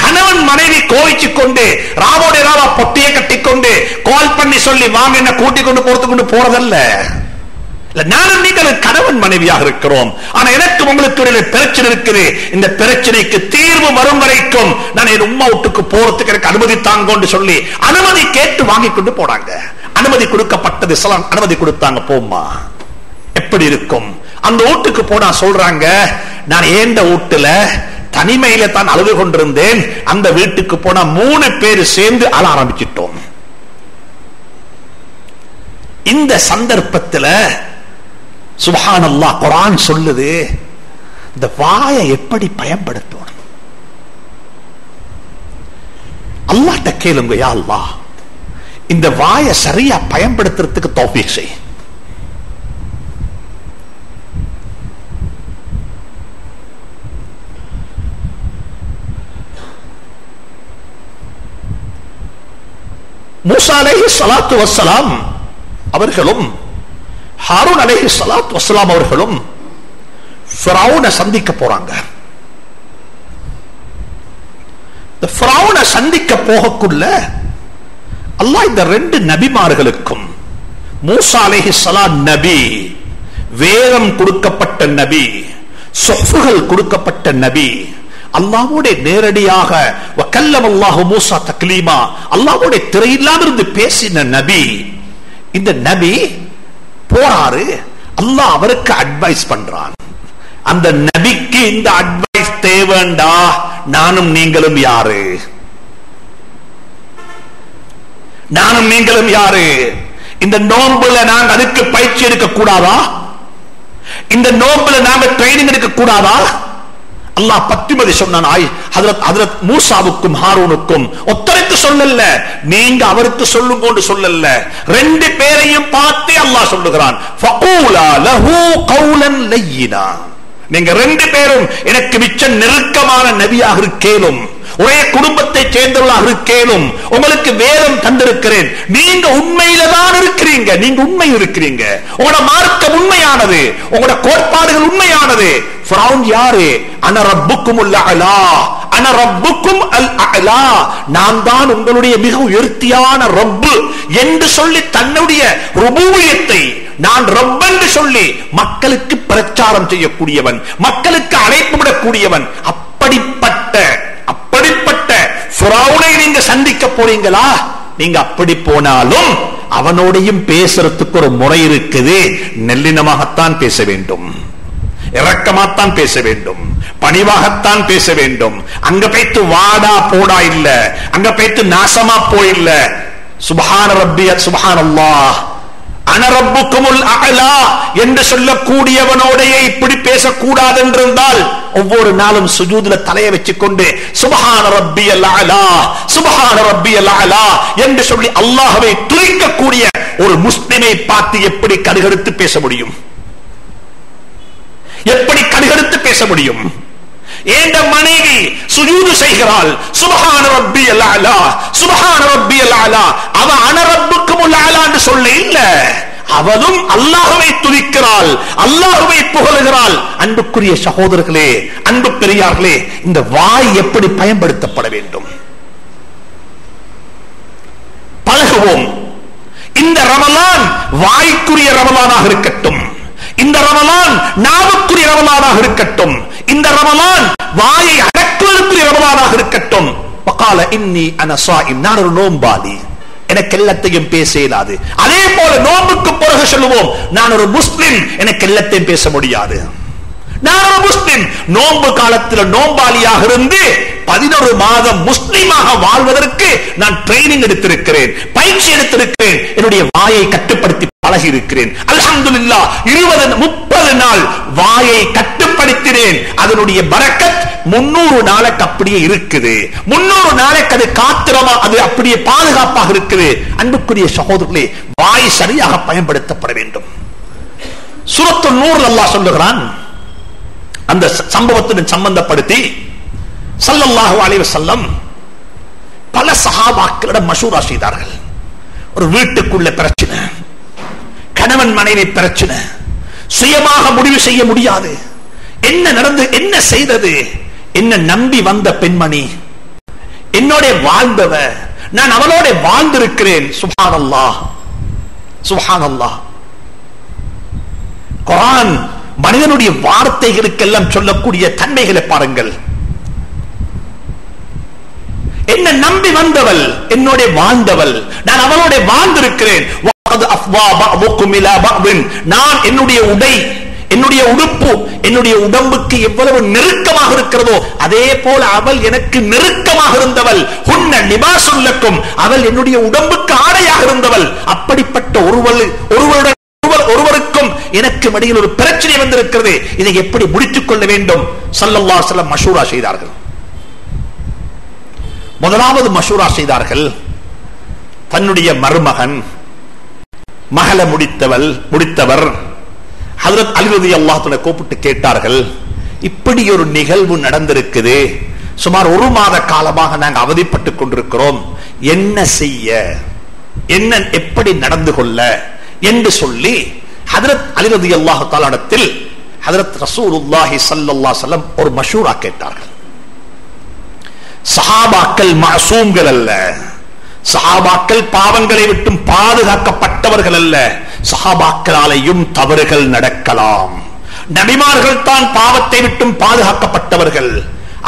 கணவன் மனைவி கோவிச்சு கொண்டு ராவோட ராவா பொட்டியை கட்டிக்கொண்டு கால் பண்ணி சொல்லி வாங்க என்ன கூட்டிக் கொண்டு போறது கொண்டு போறதல்ல. நானும் நீங்கள் கணவன் மனைவியாக இருக்கிறோம். ஆனா எனக்கு உங்களுக்கு இடையில பிரச்சனை இருக்குது. இந்த பிரச்சனைக்கு தீர்வு வரும் வரைக்கும் நான் என் உமா வீட்டுக்கு போறதுக்கு எனக்கு அனுமதி தாங்கன்னு சொல்லி அனுமதி கேட்டு வாங்கி கொண்டு போனாங்க. அனுமதி கொடுக்கப்பட்டது இஸ்லாம் அனுமதி கொடுத்தாங்க போம்மா. எப்படி இருக்கும்? அந்த ஓட்டுக்கு போனா சொல்றாங்க நான் ஏந்த வீட்டுல தனிமையில தான் அழுது கொண்டிருந்தேன். அந்த வீட்டுக்கு போனா மூணு பேர் சேர்ந்து அழ ஆரம்பிச்சிட்டோம். இந்த சந்தர்ப்பத்துல சுபஹானல்லா குரான் சொல்லுது இந்த வாயை எப்படி பயன்படுத்தணும்? அல்லாட்ட கேளுங்க யா அல்லா இந்த வாயை சரியா பயன்படுத்துறதுக்கு தோப்பிக் செய். மூசா அலைஹி ஸலாத்து வஸ்ஸலாம் அவர்களும் ஹாரூன் அலேஹி சலாத் வசலாம் அவர்களும் சந்திக்க போறாங்க. சந்திக்க போகக்குள்ள அல்லாஹ் இந்த ரெண்டு நபிமார்களுக்கும் மூசா அலேஹி ஸலாம் நபி வேதம் கொடுக்கப்பட்ட நபி சொஃபுகள் கொடுக்கப்பட்ட நபி அல்லாவோட நேரடியாக அல்லாஹு மூசா தக்லீமா. அல்லாவோட திரையில்லாம இருந்து பேசின நபி இந்த நபி போறாரு அல்லாஹ் அவருக்கு அட்வைஸ் பண்றான். அந்த நபிக்கு இந்த அட்வைஸ் தேவைண்டா? நானும் நீங்களும் யாரு? நானும் நீங்களும் யாரு? இந்த நோன்புல நாங்க அதுக்கு பயிற்சி எடுக்க கூடாதா இந்த நோன்புல நாங்க ட்ரைனிங் எடுக்க கூடாதா அல்லாஹ் பத்திமதி சொன்னான் ஆய் ஹதரத் ஹதரத் மூசாவுக்கும் ஹாரூனுக்கும் ஒத்தரைத்து சொல்லல நீங்க அவருக்கு சொல்லுங்க சொல்லல ரெண்டு பேரையும் பார்த்து அல்லாஹ் சொல்லுகிறான். நீங்க ரெண்டு பேரும் எனக்கு மிச்ச நெருக்கமான நபியாக இருக்கேனும் ஒரே குடும்பத்தை சேர்ந்தவர்களாக இருக்கேனும் உங்களுக்கு வேதம் தந்திருக்கிறேன். நீங்க உண்மையில தான் இருக்கிறீங்க. நீங்க உண்மை இருக்கிறீங்க. உங்களோட மார்க்கம் உண்மையானது. உங்களோட கோட்பாடுகள் உண்மையானது. யாரு? அன ரப்புக்கும் அலா. அன ரப்புக்கும் அல் அலா. நான் தான் உங்களுடைய மிக உயர்த்தியான ரப்பு என்று சொல்லி தன்னுடைய ருபூயத்தை நான் ரப் என்று சொல்லி மக்களுக்கு பிரச்சாரம் செய்யக்கூடியவன் மக்களுக்கு அழைப்பு விடக்கூடியவன் அப்படிப்பட்ட அப்படிப்பட்ட ஃபிரௌனை நீங்க சந்திக்க போறீங்களா? நீங்க அப்படி போனாலும் அவனோடையும் பேசுறதுக்கு ஒரு முறை இருக்குது. நெல்லினமாகத்தான் பேச வேண்டும். இரக்கமாத்தான் பேச வேண்டும். பணிவாகத்தான் பேச வேண்டும். அங்க போய்த்து வாடா போடா இல்ல. அங்க போய்த்து நாசமா போயில்ல சுபஹான ரப்பிய சுபஹான் அல்லாஹ் அனரப்புக்குமுல் அலா என்று சொல்லக்கூடியவனோடைய இப்படி பேசக்கூடாது என்றிருந்தால் ஒவ்வொரு நாளும் சுஜூதுல தலையை வச்சுக்கொண்டு சுபஹான ரப்பி அலா சுபஹான ரப்பி அலா என்று சொல்லி அல்லாஹவை துதிக்கக்கூடிய ஒரு முஸ்லிமை பார்த்து எப்படி கடுகடுத்து பேச முடியும்? எப்படி கடுகடுத்து பேச முடியும்? ஏண்ட மனைவி சுஜூது செய்கிறாள் சுபஹான ரப்பி அலா சுபஹான ரப்பி அலா அவ அனரப்புக்கு அலா என்று சொல்ல இல்ல. அவளும் அல்லாஹுவை துதிக்கிறாள் அல்லாஹுவை புகழுகிறாள். அன்புக்குரிய சகோதரர்களே அன்பு பெரியார்களே இந்த வாய் எப்படி பயன்படுத்தப்பட வேண்டும்? பழகுவோம். இந்த ரமலான் வாய்க்குரிய ரமலானாக இருக்கட்டும். இந்த ரமலான் நாவுக்குரிய ரமலானாக இருக்கட்டும். இந்த ரமலான் வாயை அடக்குவதற்குரிய ரமலானாக இருக்கட்டும். பகால இன்னி அனசா நான் ஒரு நோம்பாளி. எனக்கு எல்லாத்தையும் பேச இயலாது அதே போல நோம்புக்கு பிறகு சொல்லுவோம் நான் ஒரு முஸ்லிம் எனக்கு எல்லாத்தையும் பேச முடியாது. நான் ஒரு முஸ்லிம். நோன்பு காலத்தில் நோம்பாளியாக இருந்து பதினொரு மாதம் முஸ்லிமாக வாழ்வதற்கு நான் ட்ரைனிங் எடுத்திருக்கிறேன் பயிற்சி எடுத்திருக்கிறேன். என்னுடைய வாயை கட்டுப்படுத்தி பழகி இருக்கிறேன் அல்ஹம்துலில்லா இருபது முப்பது நாள் வாயை கட்டுப்படுத்தினேன். அதனுடைய பரக்கத் முன்னூறு நாளைக்கு அப்படியே இருக்குது. முன்னூறு நாளைக்கு அது காத்திரமா அது அப்படியே பாதுகாப்பாக இருக்குது. அன்புக்குரிய சகோதரர்களே வாய் சரியாக பயன்படுத்தப்பட வேண்டும். சுரத்து நூறு அல்லாஹ் சொல்லுகிறான் அந்த சம்பவத்துடன் சம்பந்தப்படுத்தி சல்லல்லாஹு அலைவ செல்லம் பல சகாபாக்களிடம் மஷூரா செய்தார்கள். ஒரு வீட்டுக்குள்ள பிரச்சனை கணவன் மனைவி பிரச்சனை சுயமாக முடிவு செய்ய முடியாது. என்ன நடந்து என்ன செய்தது என்ன நம்பி வந்த பெண்மணி என்னோட வாழ்ந்தவ நான் அவளோட வாழ்ந்திருக்கிறேன் சுபானல்லாஹ் சுபானல்லாஹ். குரான் மனிதனுடைய வார்த்தைகளுக்கெல்லாம் சொல்லக்கூடிய தன்மைகளை பாருங்கள். என்ன நம்பி வந்தவள் என்னோட வாழ்ந்தவள் நான் அவளோட வாழ்ந்திருக்கிறேன். நான் என்னுடைய உடை என்னுடைய உடுப்பு என்னுடைய உடம்புக்கு எவ்வளவு நெருக்கமாக இருக்கிறதோ அதே போல அவள் எனக்கு நெருக்கமாக இருந்தவள். உன்ன நிபாசுல்லக்கும். அவள் என்னுடைய உடம்புக்கு ஆடையாக இருந்தவள். அப்படிப்பட்ட ஒருவள் ஒருவருடன் ஒருவருக்கும் எனக்கு இடையில் ஒரு பிரச்சனை வந்திருக்கிறது. இதை எப்படி முடித்துக் கொள்ள வேண்டும் சல்லல்லா செல்லம் மஷூரா செய்தார்கள். முதலாவது மஷூரா செய்தார்கள். தன்னுடைய மருமகன் மகள முடித்தவள் முடித்தவர். ஹதரத் அலிரதி அல்லாஹுன கூப்பிட்டு கேட்டார்கள் இப்படி ஒரு நிகழ்வு நடந்திருக்குது. சுமார் ஒரு மாத காலமாக நாங்கள் அவதிப்பட்டுக் கொண்டிருக்கிறோம். என்ன செய்ய? என்ன எப்படி நடந்து கொள்ள? என்று சொல்லி ஹதரத் அலிரதி அல்லாஹு தாலிடத்தில் ஹதரத் ரசூலுல்லாஹி சல்லல்லா சொல்லம் ஒரு மஷூரா கேட்டார்கள். சஹாபாக்கள் மாசூம்கள் அல்ல. சஹாபாக்கள் பாவங்களை விட்டும் பாதுகாக்கப்பட்டவர்கள் அல்ல. சஹாபாக்களாலேயும் தவறுகள் நடக்கலாம். நபிமார்கள் தான் பாவத்தை விட்டும் பாதுகாக்கப்பட்டவர்கள்.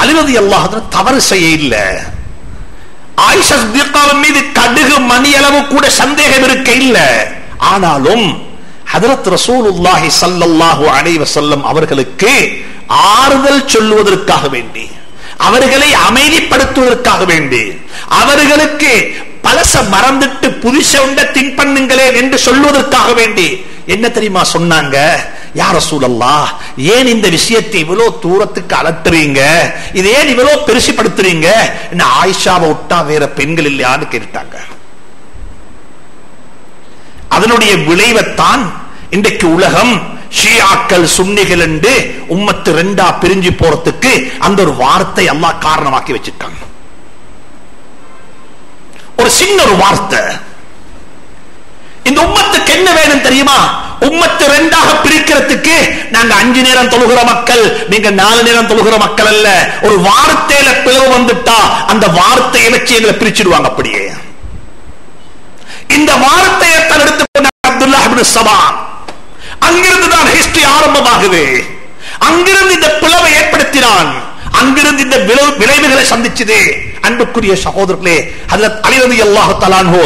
அலிரதி அல்லாஹ் தவறு செய்ய இல்லை. ஆயிஷா மீது கடுகு மணி அளவு கூட சந்தேகம் இருக்க இல்லை. ஆனாலும் ஹதரத் ரசூலுல்லாஹி சல்லல்லாஹு அலைவ வஸல்லம் அவர்களுக்கு ஆறுதல் சொல்லுவதற்காக வேண்டி அவர்களை அமைதிப்படுத்துவதற்காக வேண்டி அவர்களுக்கு பழச மறந்துட்டு புதுச உண்ட திங்க் பண்ணுங்களே என்று சொல்வதற்காக வேண்டி என்ன தெரியுமா சொன்னாங்க? யார சூழல்லா ஏன் இந்த விஷயத்தை இவ்வளவு தூரத்துக்கு அலட்டுறீங்க? இது ஏன் இவ்வளவு பெருசுப்படுத்துறீங்க? என்ன ஆயிஷாவை விட்டா வேற பெண்கள் இல்லையான்னு கேட்டாங்க அதனுடைய விளைவைத்தான் இன்றைக்கு உலகம் ஷியாக்கள் சுன்னிகள் என்று உம்மத்து ரெண்டா பிரிஞ்சு போறதுக்கு அந்த ஒரு வார்த்தை அல்லாஹ் காரணமாக்கி வச்சிருக்காங்க. ஒரு சின்ன ஒரு வார்த்தை. இந்த உம்மத்துக்கு என்ன வேணும் தெரியுமா? உம்மத்து ரெண்டாக பிரிக்கிறதுக்கு நாங்க அஞ்சு நேரம் தொழுகிற மக்கள் நீங்க நாலு நேரம் தொழுகிற மக்கள் அல்ல. ஒரு வார்த்தையில பிளவு வந்துட்டா அந்த வார்த்தையை வச்சு எங்களை பிரிச்சிடுவாங்க அப்படியே. இந்த வார்த்தையை தான் எடுத்து அப்துல்லா சபான் அங்கிருந்து தான் ஹிஸ்டரி ஆரம்பமாகுது. அங்கிருந்து இந்த பிளவை ஏற்படுத்தினான். அங்கிருந்து இந்த விளைவுகளை சந்திச்சது. அன்புக்குரிய சகோதரர்களே அதுல அலிரதி அல்லாஹு தலான்ஹோ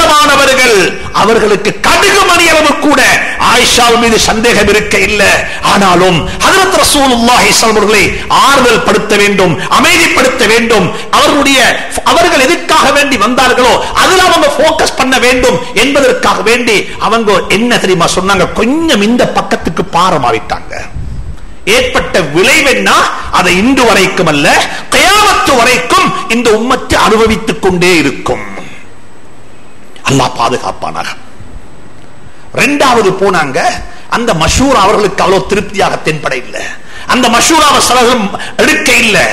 சுத்தமானவர்கள் அவர்களுக்கு கடுகு மணியளவு கூட ஆயிஷா மீது சந்தேகம் இருக்க இல்லை. ஆனாலும் ஹதரத் ரசூலுல்லாஹி அவர்களை ஆறுதல் படுத்த வேண்டும் அமைதிப்படுத்த வேண்டும். அவர்களுடைய அவர்கள் எதுக்காக வேண்டி வந்தார்களோ அதில் அவங்க போக்கஸ் பண்ண வேண்டும் என்பதற்காக வேண்டி அவங்க என்ன தெரியுமா சொன்னாங்க? கொஞ்சம் இந்த பக்கத்துக்கு பாரமாவிட்டாங்க ஏற்பட்ட விளைவென்னா அதை இன்று வரைக்கும் அல்ல கயாமத்து வரைக்கும் இந்த உம்மத்தை அனுபவித்துக் கொண்டே இருக்கும். அல்லாஹ் பாதுகாப்பானாக. ரெண்டாவது போனாங்க அந்த மஷூர் அவர்களுக்கு அவ்வளவு திருப்தியாக தென்பட இல்லை. அந்த மஷூராவை சலகம் எடுக்க இல்லை.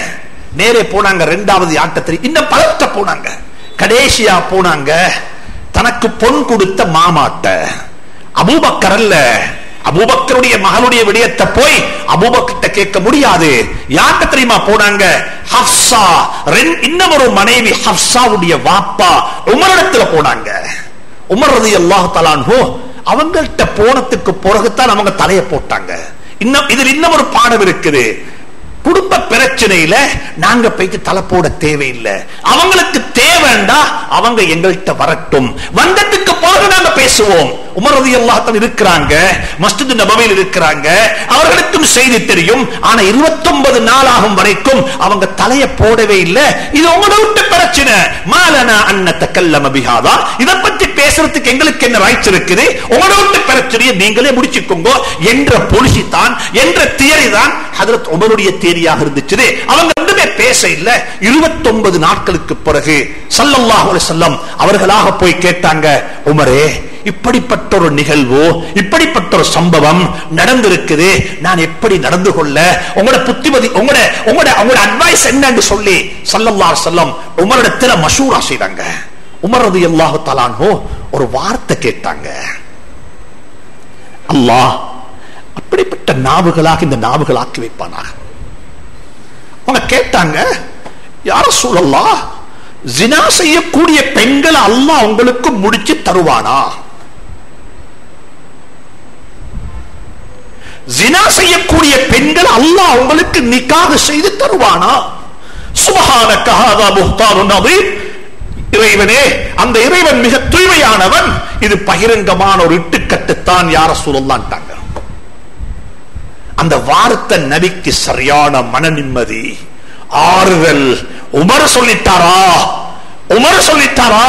நேரே போனாங்க ரெண்டாவது ஆட்டத்தில் இன்னும் பலத்த போனாங்க. கடைசியா போனாங்க தனக்கு பொன் கொடுத்த மாமாட்ட. அபூபக்கர் அல்ல. அபூபக்கருடைய மகளுடைய விடயத்தை போய் அபூபக்கிட்ட கேட்க முடியாது. யார்கிட்ட தெரியுமா போனாங்க? ஹப்சா ரெண்- இன்னும் ஒரு மனைவி ஹப்சாவுடைய வாப்பா உமரிடத்துல போனாங்க. உமர்றது ரதி அல்லாஹ் தலான்ஹோ அவங்கள்ட்ட போனத்துக்கு பிறகுதான் அவங்க தலையை போட்டாங்க. இன்னும் இதில் இன்னும் ஒரு பாடம் இருக்குது. குடும்ப பிரச்சனையில நாங்க போயிட்டு தலை போட தேவையில்லை. அவங்களுக்கு தேவைண்டா அவங்க எங்கள்கிட்ட வரட்டும். வந்ததுக்கு பிறகு நாங்க பேசுவோம். உமர் ரதி இருக்கிறாங்க மஸ்ஜித் நபவையில் இருக்கிறாங்க அவர்களுக்கும் செய்தி தெரியும். ஆனா 29 நாள் ஆகும் வரைக்கும் அவங்க தலைய போடவே இல்லை. இது உங்களோட விட்டு பிரச்சனை. மாலனா அன்னத்த கல்லம பிஹாதா. இதை பத்தி பேசுறதுக்கு எங்களுக்கு என்ன ரைட்ஸ் இருக்குது? உங்களோட விட்டு பிரச்சனையை நீங்களே முடிச்சுக்கோங்க என்ற பொலிசி தான் என்ற தியரி தான் ஹதரத் உமருடைய தியரியாக இருந்துச்சு அவங்க ரெண்டுமே பேச இல்ல. 29 நாட்களுக்கு பிறகு ஸல்லல்லாஹு செல்லம் அவர்களாக போய் கேட்டாங்க உமரே இப்படிப்பட்ட ஒரு நிகழ்வு இப்படிப்பட்ட ஒரு சம்பவம் நடந்திருக்குது. நான் எப்படி நடந்து கொள்ள? உங்களோட புத்திமதி உங்களோட உங்களோட உங்களோட அட்வைஸ் என்னன்னு சொல்லி சல்லல்லா செல்லம் உமரிடத்துல மசூரா செய்தாங்க. உமர் ரலியல்லாஹு தலானோ ஒரு வார்த்தை கேட்டாங்க. அல்லாஹ் அப்படிப்பட்ட நாவுகளாக இந்த நாவுகள் ஆக்கி வைப்பானாக. அவங்க கேட்டாங்க யார சூழல்லா ஜினா செய்யக்கூடிய பெண்களை அல்லாஹ் உங்களுக்கு முடிச்சு தருவானா? ஜினா செய்யக்கூடிய பெண்கள் அல்லாஹ் உங்களுக்கு நிக்காக செய்து தருவானா? சுபஹான கஹாதா புஹ்தானுன் அதீம் இறைவனே அந்த இறைவன் மிக தூய்மையானவன். இது பகிரங்கமான ஒரு இட்டுக்கட்டுத்தான் யார சூழல்லான்ட்டாங்க அந்த வார்த்தை நபிக்கு சரியான மன நிம்மதி ஆறுதல். உமர் சொல்லிட்டாரா? உமர் சொல்லிட்டாரா?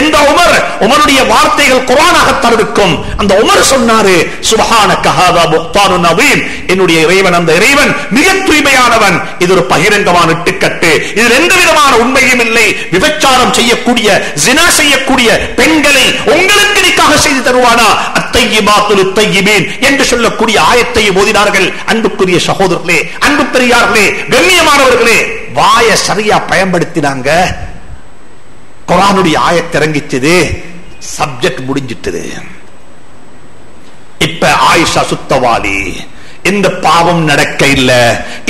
எந்த உமர் உமருடைய வார்த்தைகள் குரானாகத்தான் இருக்கும் அந்த உமர் சொன்னாரு சுபஹான கஹாதா புத்தானு நவீன். என்னுடைய இறைவன் அந்த இறைவன் மிக தூய்மையானவன் இது ஒரு பகிரங்கமான இட்டுக்கட்டு. இதில் எந்த விதமான உண்மையும் இல்லை. விபச்சாரம் செய்யக்கூடிய ஜினா செய்யக்கூடிய பெண்களை உங்களுக்கு நிக்காக செய்து தருவானா? அத்தையிபாத்துல் தையிபீன் என்று சொல்லக்கூடிய ஆயத்தை ஓதினார்கள் அன்புக்குரிய சகோதரர்களே அன்பு பெரியார்களே கண்ணியமானவர்களே. வாய சரியா பயன்படுத்தினாங்க. குரானுடைய ஆயத்திறங்கிச்சது சப்ஜெக்ட் முடிஞ்சிட்டது. இப்ப ஆயிஷா சுத்தவாதி இந்த பாவம் நடக்க இல்ல.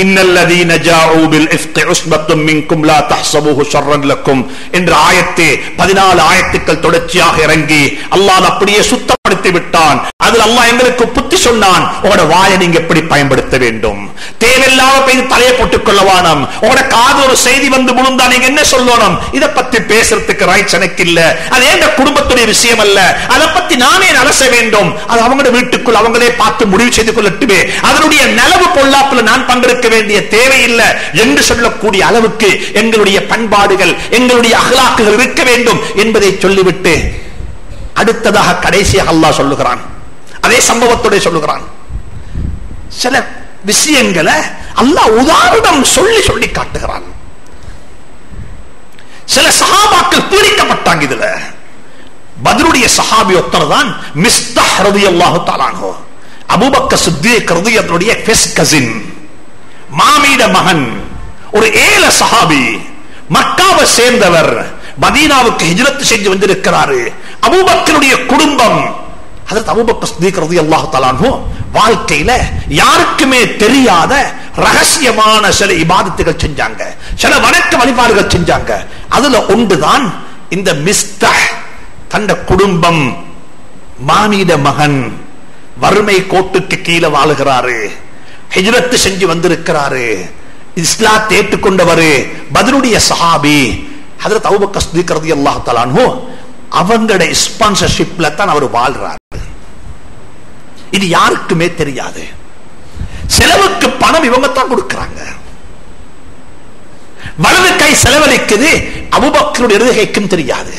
இன்னல்லதீன ஜாஊ பில் இஃப்கி உஸ்பத்தும் மின்கும் லா தஹ்சபூஹு ஷர்ரன் லக்கும். என்ற ஆயத்தே 14 ஆயத்துக்கள் தொடர்ச்சியாக இறங்கி அல்லாஹ் அப்படியே பயன்படுத்தி விட்டான் அதில் அல்லாஹ் எங்களுக்கு புத்தி சொன்னான் உங்களோட வாயை நீங்க எப்படி பயன்படுத்த வேண்டும்? தேவையில்லாம போய் தலையை போட்டுக் கொள்ளவானம் உங்களோட காது ஒரு செய்தி வந்து முழுந்தா நீங்க என்ன சொல்லணும்? இதை பத்தி பேசுறதுக்கு ரைட்ஸ் எனக்கு இல்ல. அது எங்க குடும்பத்துடைய விஷயம் அல்ல? அதை பத்தி நானே அலச வேண்டும். அது அவங்களோட வீட்டுக்குள் அவங்களே பார்த்து முடிவு செய்து கொள்ளட்டுமே. அதனுடைய நலவு பொல்லாப்புல நான் பங்கெடுக்க வேண்டிய தேவையில்லை என்று சொல்லக்கூடிய அளவுக்கு எங்களுடைய பண்பாடுகள் எங்களுடைய அகலாக்குகள் இருக்க வேண்டும் என்பதை சொல்லிவிட்டு அடுத்ததாக கடைசியாக அல்லாஹ் சொல்லுகிறான். அதே சம்பவத்தோட சொல்லுகிறான். சில விஷயங்களை அல்லாஹ் உதாரணம் சொல்லி சொல்லி காட்டுகிறான். சில சஹாபாக்கள் பீடிக்கப்பட்டாங்க இதுல. பதிலுடைய சஹாபி ஒருத்தர் தான் மிஸ்தஹ் ரலியல்லாஹு தஆலாஹு அபுபக்க சித்திக் ரலியல்லாஹுடைய அதனுடைய கசின் மாமீட மகன் ஒரு ஏல சஹாபி மக்காவை சேர்ந்தவர் மதீனாவுக்கு ஹிஜ்ரத் செஞ்சு வந்திருக்கிறாரு. அபூபக்கருடைய குடும்பம் அதற்கு அபூபக்கர் சித்திக் ரலியல்லாஹு தஆலாஹு வாழ்க்கையில யாருக்குமே தெரியாத ரகசியமான சில இபாதத்துகள் செஞ்சாங்க. சில வணக்க வழிபாடுகள் செஞ்சாங்க. அதுல ஒன்றுதான் இந்த மிஸ்த தந்த குடும்பம் மானிட மகன் வறுமை கோட்டுக்கு கீழே வாழுகிறாரு. ஹிஜ்ரத் செஞ்சு வந்திருக்கிறாரு. இஸ்லாத்தை ஏற்றுக்கொண்டவரு பதிலுடைய சஹாபி ஹதரத் அபூபக்கர் சித்திக் ரலியல்லாஹு தஆலாஹு ஸ்பான்சர்ஷிப்ல தான் அவர் வாழ்றாரு. இது யாருக்குமே தெரியாது. செலவுக்கு பணம் இவங்க தான் கொடுக்கிறாங்க. வலது கை செலவழிக்குது அபுபக்கருடைய இருதகைக்கும் தெரியாது.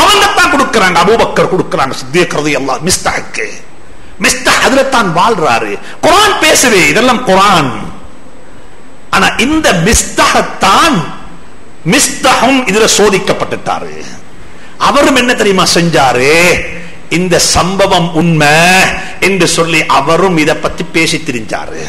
அவங்க தான் கொடுக்கிறாங்க அபுபக்கர் கொடுக்கிறாங்க சித்தியக்கிறது எல்லாம் மிஸ்தாக்கு. மிஸ்தா அதுல தான் வாழ்றாரு. குரான் பேசுது இதெல்லாம் குரான். ஆனா இந்த மிஸ்தகத்தான் மிஸ்தகம் இதுல சோதிக்கப்பட்டுட்டாரு. அவரும் என்ன தெரியுமா செஞ்சாரு? இந்த சம்பவம் உண்மை என்று சொல்லி அவரும் இதை பத்தி பேசி திரிஞ்சாரு.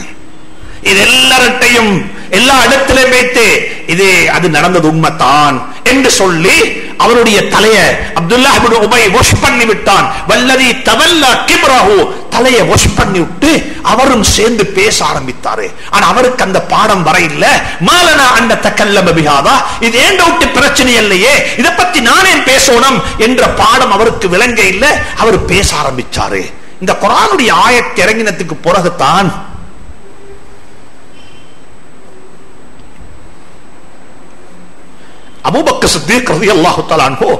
இது எல்லார்ட்டையும் எல்லா இடத்திலும் வைத்து இது அது நடந்தது உண்மைத்தான் என்று சொல்லி அவருடைய தலைய அப்துல்லா உபை வாஷ் பண்ணி விட்டான். வல்லதி தவல்லா கிப்ராஹு. தலைய வாஷ் பண்ணி விட்டு அவரும் சேர்ந்து பேச ஆரம்பித்தாரு. ஆனா அவருக்கு அந்த பாடம் வர இல்ல மாலனா அந்த தக்கல்ல பிகாதா இது ஏண்ட விட்டு பிரச்சனை இல்லையே? இத பத்தி நானே பேசணும் என்ற பாடம் அவருக்கு விளங்க இல்ல. அவர் பேச ஆரம்பிச்சாரு. இந்த குரானுடைய ஆயத்து இறங்கினத்துக்கு பிறகுதான் அபூபக்க சித்திக் ரதி அல்லாஹு தலான்ஹோ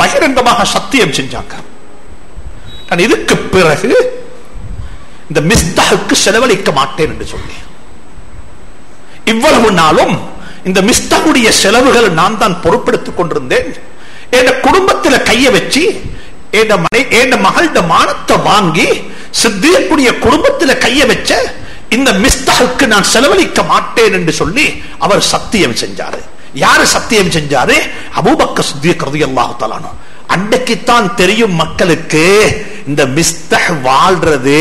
பகிரங்கமாக சத்தியம் செஞ்சாங்க. நான் இதுக்கு பிறகு இந்த மிஸ்தாவுக்கு செலவழிக்க மாட்டேன் என்று சொல்லி. இவ்வளவு நாளும் இந்த மிஸ்தாவுடைய செலவுகளை நான் தான் பொறுப்பெடுத்துக் கொண்டிருந்தேன். என் குடும்பத்தில் கைய வச்சு என் மனை என் மானத்தை வாங்கி சித்தியக்கூடிய குடும்பத்தில் கைய வச்ச இந்த மிஸ்தாவுக்கு நான் செலவழிக்க மாட்டேன் என்று சொல்லி அவர் சத்தியம் செஞ்சாரு. யாரு சத்தியம் செஞ்சாரு? அபூபக்க சித்தியக்கிறது அல்லாஹு அன்றைக்குத்தான் தெரியும் மக்களுக்கு இந்த மிஸ்தஹ் வாழ்றது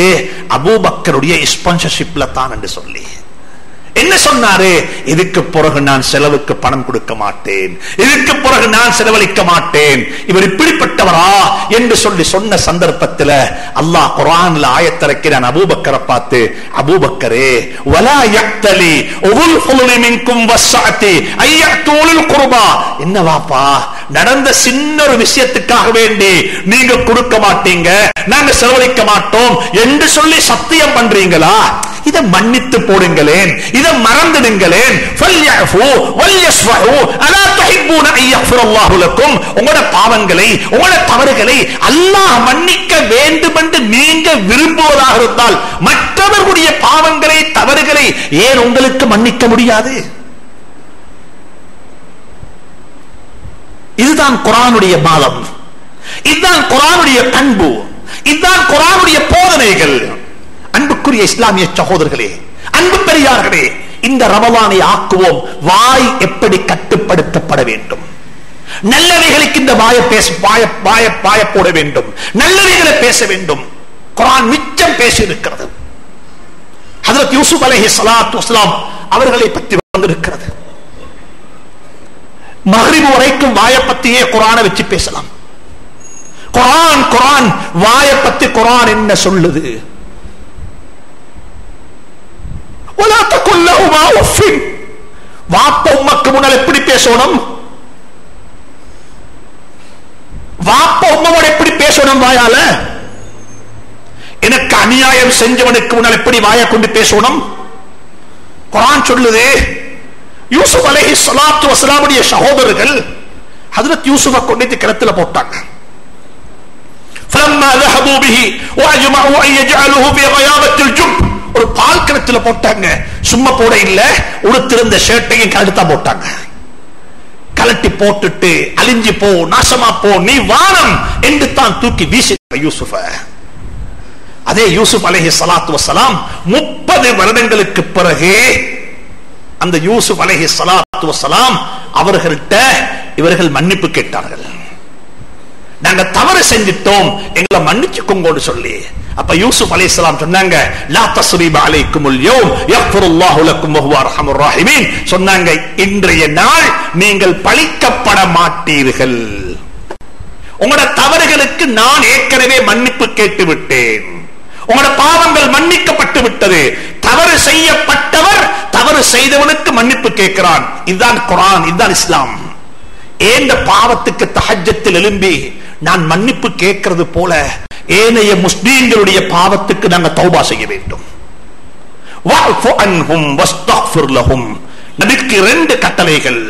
அபூபக்கருடைய ஸ்பான்சர்ஷிப்ல தான் என்று சொல்லி. என்ன சொன்னாரு? இதுக்கு பிறகு நான் செலவுக்கு பணம் கொடுக்க மாட்டேன். இதுக்கு பிறகு நான் செலவழிக்க மாட்டேன். இவர் இப்படிப்பட்டவரா? என்று சொல்லி சொன்ன சந்தர்ப்பத்தில் அல்லாஹ் குரான்ல ஆயத்திறக்கிறான் அபூபக்கரை பார்த்து அபூபக்கரே வலா யக்தலி ஒவ்வொரு ஃபுலி வசாத்தி ஐயா தோளில் குருபா. என்னவாப்பா? நடந்த சின்ன ஒரு விஷயத்துக்காக வேண்டி நீங்க கொடுக்க மாட்டீங்க நாங்க செலவழிக்க மாட்டோம் என்று சொல்லி சத்தியம் பண்றீங்களா? இதை மன்னித்து போடுங்களேன். இதை மறந்துடுங்களேன் உங்களோட பாவங்களை உங்களோட தவறுகளை அல்லாஹ் மன்னிக்க வேண்டும் என்று நீங்க விரும்புவதாக இருந்தால் மற்றவர்களுடைய பாவங்களை தவறுகளை ஏன் உங்களுக்கு மன்னிக்க முடியாது? இதுதான் குரானுடைய பாலம் இதுதான் குரானுடைய பண்பு. இதுதான் குரானுடைய போதனைகள். அன்புக்குரிய இஸ்லாமிய சகோதரர்களே அன்பு பெரியார்களே இந்த ரமலானை ஆக்குவோம். வாய் எப்படி கட்டுப்படுத்தப்பட வேண்டும்? நல்லவைகளுக்கு இந்த வாய பேச வாய வாய வாய போட வேண்டும். நல்லவைகளை பேச வேண்டும். குரான் மிச்சம் பேசி இருக்கிறது ஹதரத் யூசுப் அலஹி சலாத்து வஸ்லாம் அவர்களை பற்றி வந்திருக்கிறது. மஹ்ரிப் வரைக்கும் வாய பத்தியே குரானை வச்சு பேசலாம். குரான் குரான் வாய பத்தி குரான் என்ன சொல்லுது? வாப்ப உம்மக்கு முன்னால் எப்படி பேசணும் வாப்ப உம்மோட எப்படி பேசணும் வாயால எனக்கு அநியாயம் செஞ்சவனுக்கு முன்னால் எப்படி வாய கொண்டு பேசணும் குரான் சொல்லுது யூசுப் அலைஹி ஸலாத்து வஸலாமுடைய சகோதரர்கள் ஹஜ்ரத் யூசுஃபை கொண்டு கிணத்துல போட்டாங்க فلما ذهبوا به واجمعوا ان يجعلوه في غيابه الجب ஒரு பால் கிணத்துல போட்டாங்க. சும்மா போட இல்ல. உடுத்திருந்த ஷர்ட்டையும் கழுத்தா போட்டாங்க. கலட்டி போட்டுட்டு அழிஞ்சு போ நாசமா போ நீ வானம் என்று தான் தூக்கி வீசி யூசுஃப. அதே யூசுப் அலஹி சலாத்து வசலாம் முப்பது வருடங்களுக்கு பிறகு அந்த யூசுப் அலஹி சலாத்து வசலாம் அவர்கள்ட்ட இவர்கள் மன்னிப்பு கேட்டார்கள். நாங்க தவறு செஞ்சிட்டோம். எங்களை மன்னிச்சுக்கோங்கன்னு சொல்லி. அப்ப யூசுப் அலைஹிஸ்ஸலாம் சொன்னாங்க லா தஸ்ரீப அலைக்குமுல் யௌம் லக்கும் வஹுவ அர்ஹமுர் சொன்னாங்க இன்றைய நாள் நீங்கள் பழிக்கப்பட மாட்டீர்கள். உங்களோட தவறுகளுக்கு நான் ஏற்கனவே மன்னிப்பு கேட்டு விட்டேன் உங்களோட பாவங்கள் மன்னிக்கப்பட்டு விட்டது. தவறு செய்யப்பட்டவர் தவறு செய்தவனுக்கு மன்னிப்பு கேட்கிறான். இதுதான் குரான் இதுதான் இஸ்லாம். ஏந்த பாவத்துக்கு தஹஜத்தில் எழும்பி நான் மன்னிப்பு கேட்கறது போல ஏனைய முஸ்லீம்களுடைய பாவத்துக்கு நாங்கள் தௌபா செய்ய வேண்டும். நபிக்கு ரெண்டு கட்டளைகள்.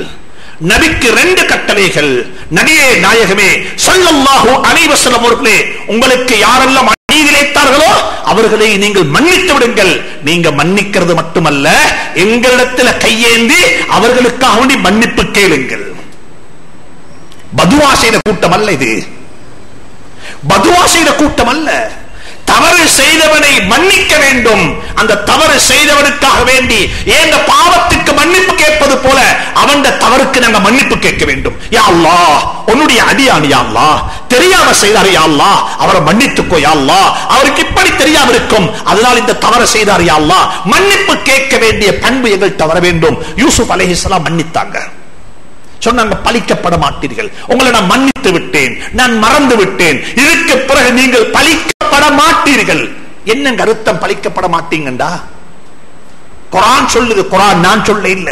நபிக்கு ரெண்டு கட்டளைகள். நபியே நாயகமே சொல்லல்லாஹு அனைவசலம் அவர்களே உங்களுக்கு யாரெல்லாம் அநீதி இழைத்தார்களோ அவர்களை நீங்கள் மன்னித்து விடுங்கள். நீங்க மன்னிக்கிறது மட்டுமல்ல எங்களிடத்துல கையேந்தி அவர்களுக்காக வேண்டி மன்னிப்பு கேளுங்கள். பதுவா செய்த கூட்டம் அல்ல இது. பதுவா செய்த கூட்டம் அல்ல தவறு செய்தவனை மன்னிக்க வேண்டும். அந்த தவறு செய்தவனுக்காக வேண்டி ஏங்க பாவத்துக்கு மன்னிப்பு கேட்பது போல அவன் தவறுக்கு நாங்க மன்னிப்பு கேட்க வேண்டும். யா அல்லாஹ் உன்னுடைய அடியான் யாழ்லா தெரியாம செய்தார் யாழ்லா அவரை மன்னித்துக்கோ யாழ்லா அவருக்கு இப்படி தெரியாம இருக்கும். அதனால் இந்த தவறு செய்தார் யாழ்லா மன்னிப்பு கேட்க வேண்டிய பண்பு எங்கள்கிட்ட வர வேண்டும். யூசுப் அலைஹிஸ்ஸலாம் மன்னித்தாங்க. சொன்னாங்க பழிக்கப்பட மாட்டீர்கள் உங்களை நான் மன்னித்து விட்டேன். நான் மறந்து விட்டேன். இதுக்கு பிறகு நீங்கள் பலிக்கப்பட மாட்டீர்கள் என்னங்க அர்த்தம் பழிக்கப்பட மாட்டீங்கண்டா குரான் சொல்லுது குரான் நான் சொல்ல இல்ல.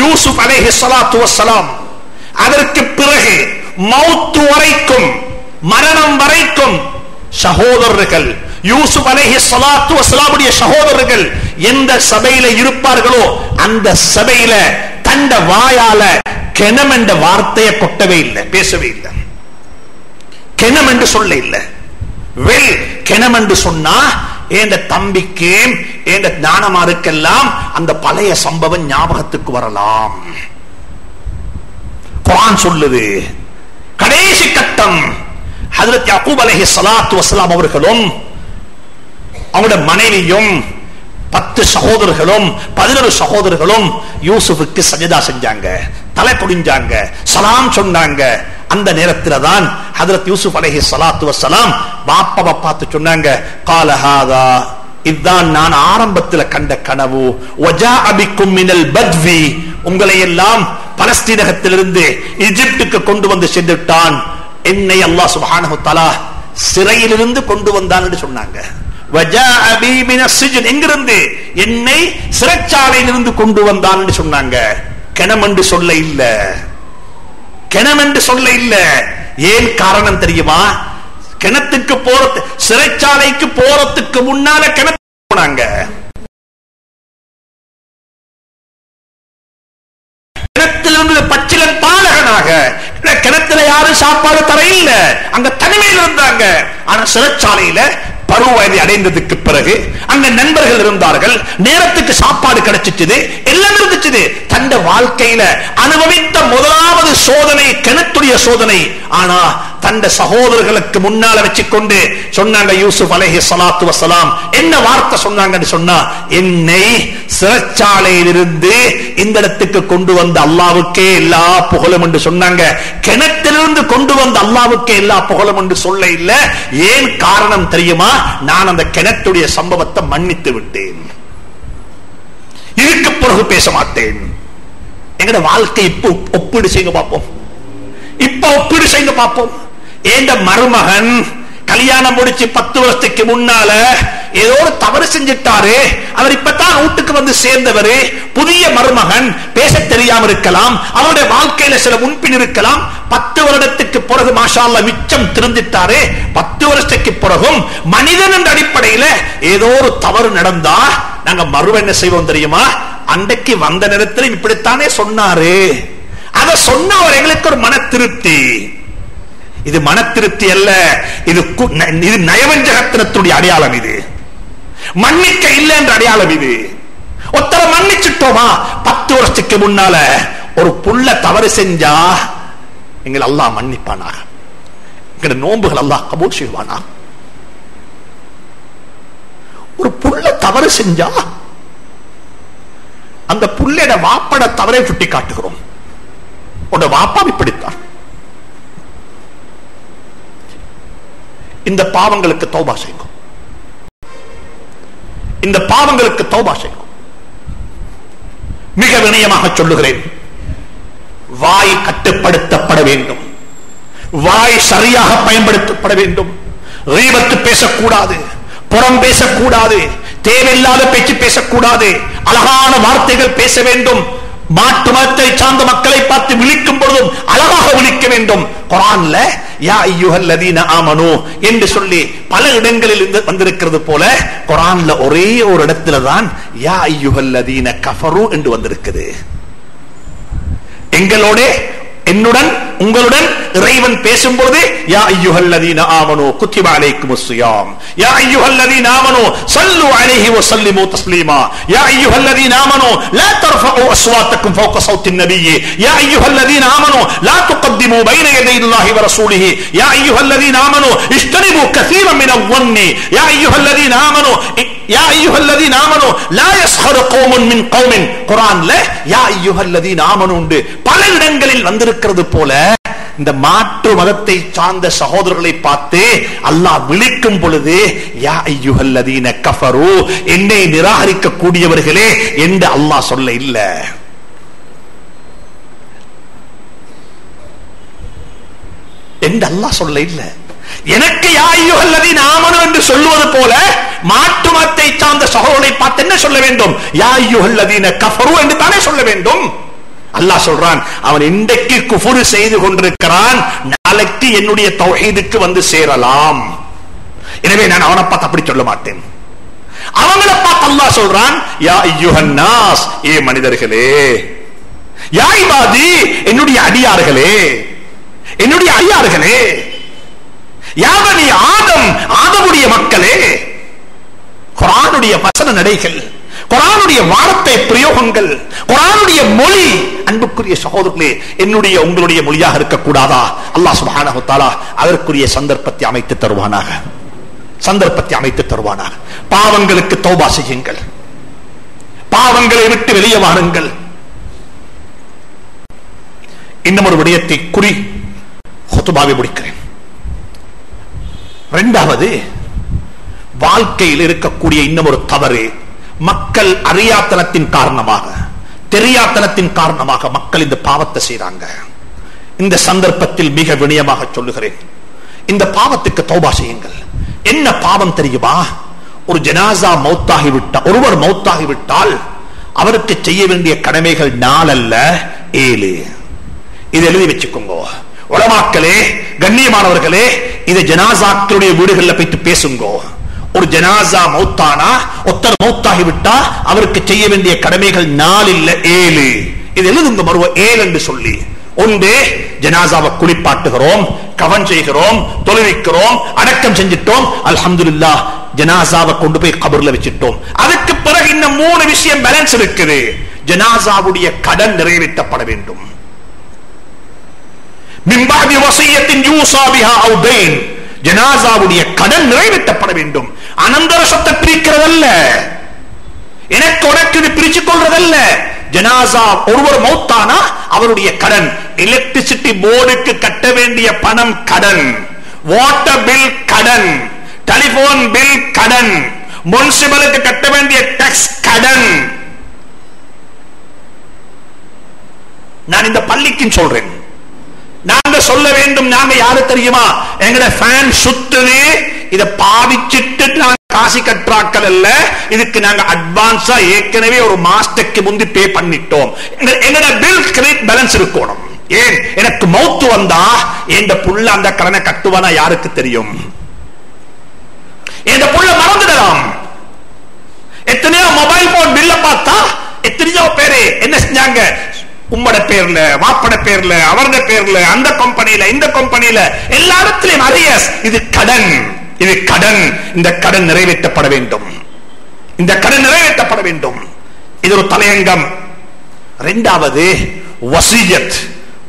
யூசுப் அலேஹி சலாத்து வசலாம் அதற்கு பிறகு மௌத்து வரைக்கும் மரணம் வரைக்கும் சகோதரர்கள் யூசுப் அலேஹி சலாத்து வசலாமுடைய சகோதரர்கள் எந்த சபையில இருப்பார்களோ அந்த சபையில தண்ட வாயால கெனம் என்ற வார்த்தையை கொட்டவே இல்லை பேசவே இல்லை. கெனம் என்று சொல்ல இல்லை. வெல் கெனம் என்று சொன்னா என் தம்பிக்கு என் ஞானமாருக்கெல்லாம் அந்த பழைய சம்பவம் ஞாபகத்துக்கு வரலாம். குரான் சொல்லுது கடைசி கட்டம் ஹதரத் யாக்கூப் அலஹி சலாத்து வசலாம் அவர்களும் அவங்களோட மனைவியும் பத்து சகோதரர்களும் பதினொரு சகோதரர்களும் யூசுஃபுக்கு சஜதா செஞ்சாங்க. தலை புடிஞ்சாங்க சலாம் சொன்னாங்க. அந்த நேரத்துல தான் ஹதரத் யூசுப் அலஹி சலாத்து வசலாம் பாப்பாவை பார்த்து சொன்னாங்க காலஹாதா இதுதான் நான் ஆரம்பத்தில் கண்ட கனவு. ஒஜா அபிக்கும் மினல் பத்வி. உங்களை எல்லாம் பலஸ்தீனகத்திலிருந்து எகிப்துக்கு கொண்டு வந்து சென்றுட்டான். என்னை அல்லாஹ் சுபானு தலா சிறையிலிருந்து கொண்டு வந்தான் என்று சொன்னாங்க. வஜாஅ பி மின எங்கிருந்து? என்னை சிறைச்சாலையிலிருந்து கொண்டு வந்தான் சொன்னாங்க. கிணம் என்று சொல்ல இல்ல. கிணம் என்று சொல்ல இல்ல. ஏன் காரணம் தெரியுமா? கிணத்துக்கு போறது சிறைச்சாலைக்கு போறதுக்கு முன்னால கிணத்து போனாங்க. கிணத்திலிருந்து பச்சிலன் பாலகனாக. கிணத்துல யாரும் சாப்பாடு தர இல்ல. அங்க தனிமையில் இருந்தாங்க. ஆனா சிறைச்சாலையில பருவ வயதை அடைந்ததுக்கு பிறகு அங்க நண்பர்கள் இருந்தார்கள். நேரத்துக்கு சாப்பாடு கிடைச்சிச்சுது எல்லாம் இருந்துச்சு தந்த வாழ்க்கையில அனுபவித்த முதலாவது சோதனை கிணத்துடைய சோதனை. ஆனா தந்த சகோதரர்களுக்கு முன்னால வச்சுக்கொண்டு சொன்னாங்க யூசுப் அலஹி சலாத்து வசலாம் என்ன வார்த்தை சொன்னாங்கன்னு சொன்னா என்னை சிறைச்சாலையிலிருந்து இந்த இடத்துக்கு கொண்டு வந்த அல்லாவுக்கே எல்லா புகழும் என்று சொன்னாங்க. கிணத்திலிருந்து கொண்டு வந்த அல்லாவுக்கே எல்லா புகழும் என்று சொல்ல இல்ல. ஏன் காரணம் தெரியுமா? நான் அந்த கிணத்துடைய சம்பவத்தை மன்னித்து விட்டேன். இதுக்கு பிறகு பேச மாட்டேன். எங்கட வாழ்க்கை இப்போ ஒப்பீடு செய்யுங்க பார்ப்போம். இப்ப ஒப்பீடு செய்யுங்க பார்ப்போம். ஏண்ட மருமகன் கல்யாணம் முடிச்சு பத்து வருஷத்துக்கு முன்னால ஏதோ ஒரு தவறு செஞ்சிட்டாரு. அவர் இப்பதான் வீட்டுக்கு வந்து சேர்ந்தவர். புதிய மருமகன் பேச தெரியாம இருக்கலாம். அவருடைய வாழ்க்கையில சில முன்பின் இருக்கலாம். பத்து வருடத்துக்கு பிறகு மாஷால்ல மிச்சம் திருந்திட்டாரு. பத்து வருஷத்துக்கு பிறகும் மனிதன் என்ற அடிப்படையில ஏதோ ஒரு தவறு நடந்தா நாங்க மறுவ என்ன செய்வோம் தெரியுமா? அன்றைக்கு வந்த நேரத்தில் இப்படித்தானே சொன்னாரு. அத சொன்னவர் எங்களுக்கு ஒரு மன திருப்தி இது மன திருப்தி அல்ல. இது இது நயவஞ்சகத்தினத்துடைய அடையாளம் இது. மன்னிக்க இல்லை என்ற அடையாளம் இது. ஒத்தரை மன்னிச்சுட்டோமா? பத்து வருஷத்துக்கு முன்னால ஒரு புள்ள தவறு செஞ்சா எங்களை அல்லாஹ் மன்னிப்பானா? எங்க நோன்புகள் அல்லாஹ் கபூல் செய்வானா? ஒரு புள்ள தவறு செஞ்சா அந்த புள்ளையோட வாப்பட தவறை சுட்டி காட்டுகிறோம் உன்னோட வாப்பா இப்படித்தான். இந்த பாவங்களுக்கு தௌபா செய்யும் இந்த பாவங்களுக்கு தௌபா செய்யும் மிக வினயமாக சொல்லுகிறேன். வாய் கட்டுப்படுத்தப்பட வேண்டும். வாய் சரியாக பயன்படுத்தப்பட வேண்டும். ரீபத்து பேசக்கூடாது. புறம் பேசக்கூடாது. தேவையில்லாத பேச்சு பேசக்கூடாது. அழகான வார்த்தைகள் பேச வேண்டும். மாட்டு மதத்தை சார்ந்த மக்களை பார்த்து விழிக்கும் பொழுதும் அழகாக விழிக்க வேண்டும். குரான்ல யா ஐயுஹல் லதீன ஆமனு என்று சொல்லி பல இடங்களில் இருந்து வந்திருக்கிறது போல குரான்ல ஒரே ஒரு இடத்துல தான் யா ஐயுஹல் லதீன கஃபரு என்று வந்திருக்குது. எங்களோட என்னுடன் உங்களுடன் இறைவன் பேசும்போது யா ஐயுஹல்லதீன ஆமனு குத்திப அலைக்கும் யா ஐயுஹல்லதீன ஆமனு சல்லு அலைஹி வஸல்லிமு யா ஐயுஹல்லதீன ஆமனு லா யா ஐயுஹல்லதீன ஆமனு லா துகத்திமு பைன யதை அல்லாஹி வரசூலிஹி. யா ஐயுஹல்லதீன ஆமனு இஸ்தனிபு கஸீரன் மின வன்னி. யா பல இடங்களில் வந்திருக்கிறது இருக்கிறது போல இந்த மாற்று மதத்தை சார்ந்த சகோதரர்களை பார்த்து அல்லாஹ் விழிக்கும் பொழுது யா ஐயுஹல்லதீன கஃபரு என்னை நிராகரிக்க கூடியவர்களே என்று அல்லாஹ் சொல்ல இல்ல. என்று அல்லாஹ் சொல்ல இல்ல. எனக்கு யா ஐயுஹல்லதீன ஆமனு என்று சொல்லுவது போல மாற்று மதத்தை சார்ந்த சகோதரர்களை பார்த்து என்ன சொல்ல வேண்டும்? யா ஐயுஹல்லதீன கஃபரு என்று தானே சொல்ல வேண்டும். அல்லாஹ் சொல்றான் அவன் இன்றைக்கு குஃபுரு செய்து கொண்டிருக்கிறான் நாளைக்கு என்னுடைய தொகைதுக்கு வந்து சேரலாம். எனவே நான் அவனை பார்த்து அப்படி சொல்ல மாட்டேன். அவங்கள பார்த்து அல்லாஹ் சொல்றான் யா ஐயுஹன்னாஸ் ஏ மனிதர்களே யா இபாதி என்னுடைய அடியார்களே என்னுடைய அடியார்களே யாவனி ஆதம் ஆதமுடைய மக்களே குரானுடைய வசன நடைகள் குரானுடைய வார்த்தை பிரயோகங்கள் குரானுடைய மொழி. அன்புக்குரிய சகோதரர்களே என்னுடைய உங்களுடைய மொழியாக இருக்கக்கூடாதா? அல்லாஹ் சுபானா அதற்குரிய சந்தர்ப்பத்தை அமைத்து தருவானாக. சந்தர்ப்பத்தை அமைத்து தருவானாக. பாவங்களுக்கு தௌபா செய்யுங்கள். பாவங்களை விட்டு வெளியே வாருங்கள். இன்னும் ஒரு விடயத்தை குறி ஹொத்துபாவை முடிக்கிறேன். இரண்டாவது வாழ்க்கையில் இருக்கக்கூடிய இன்னும் ஒரு தவறு மக்கள் அறியாத்தனத்தின் காரணமாக தெரியாத்தனத்தின் காரணமாக மக்கள் இந்த பாவத்தை செய்றாங்க. இந்த சந்தர்ப்பத்தில் மிக வினயமாக சொல்லுகிறேன். இந்த பாவத்துக்கு தௌபா செய்யுங்கள். என்ன பாவம் தெரியுமா? ஒரு ஜனாசா மௌத்தாகி விட்டால் ஒருவர் மௌத்தாகி விட்டால் அவருக்கு செய்ய வேண்டிய கடமைகள் நாலல்ல ஏழு. இதை எழுதி வச்சுக்கோங்க. உலமாக்களே கண்ணியமானவர்களே இதை ஜனாசாக்களுடைய வீடுகளில் போயிட்டு பேசுங்கோ. ஒரு ஜனாசா மௌத்தானா? ஒத்தர் மௌத்தாகி விட்டா அவருக்கு செய்ய வேண்டிய கடமைகள் நாலு இல்ல ஏழு. இது எழுதுங்க மருவ? ஏழு என்று சொல்லி. ஒன்று ஜனாசாவை குளிப்பாட்டுகிறோம் கவன் செய்கிறோம் தொழுவிக்கிறோம் அடக்கம் செஞ்சிட்டோம். அல்ஹம்துலில்லாஹ் ஜனாசாவை கொண்டு போய் கபர்ல வச்சிட்டோம். அதுக்கு பிறகு இன்னும் மூணு விஷயம் பேலன்ஸ் இருக்குது. ஜனாசாவுடைய கடன் நிறைவேற்றப்பட வேண்டும். மின்பாதி வசியத்தின் ஜனாசாவுடைய கடன் நிறைவேற்றப்பட வேண்டும். அனந்தர சொத்தை பிரிக்கிறதல்ல. எனக்கு உனக்கு இது பிரிச்சு கொள்றதல்ல. ஜனாசா ஒருவர் மௌத்தானா? அவருடைய கடன். எலக்ட்ரிசிட்டி போர்டுக்கு கட்ட வேண்டிய பணம் கடன். வாட்டர் பில் கடன். டெலிபோன் பில் கடன். முன்சிபலுக்கு கட்ட வேண்டிய டாக்ஸ் கடன். நான் இந்த பள்ளிக்கும் சொல்றேன். நாங்க சொல்ல வேண்டும் நாங்க யாரு தெரியுமா? எங்கட ஃபேன் சுத்துது இதை பாவிச்சிட்டு நாங்க காசி கட்டுறாக்கள் அல்ல. இதுக்கு நாங்க அட்வான்ஸா ஏற்கனவே ஒரு மாஸ்டருக்கு முந்தி பே பண்ணிட்டோம். எங்க- பில் கிரெடிட் பேலன்ஸ் இருக்கணும். ஏன்? எனக்கு மௌத்து வந்தா எந்த புள்ள அந்த கடனை கட்டுவானா யாருக்கு தெரியும்? என் புள்ள மறந்துடலாம். எத்தனையோ மொபைல் போன் பில்ல பார்த்தா எத்தனையோ பேரு என்ன செஞ்சாங்க? உம்மட பேர்ல வாப்பட பேர்ல அவரது பேர்ல அந்த கம்பெனில இந்த கம்பெனில எல்லா இடத்திலும் அரியஸ் இது கடன். இது கடன். இந்த கடன் நிறைவேற்றப்பட வேண்டும். இந்த கடன் நிறைவேற்றப்பட வேண்டும். இது ஒரு தலையங்கம். இரண்டாவது வசியத்.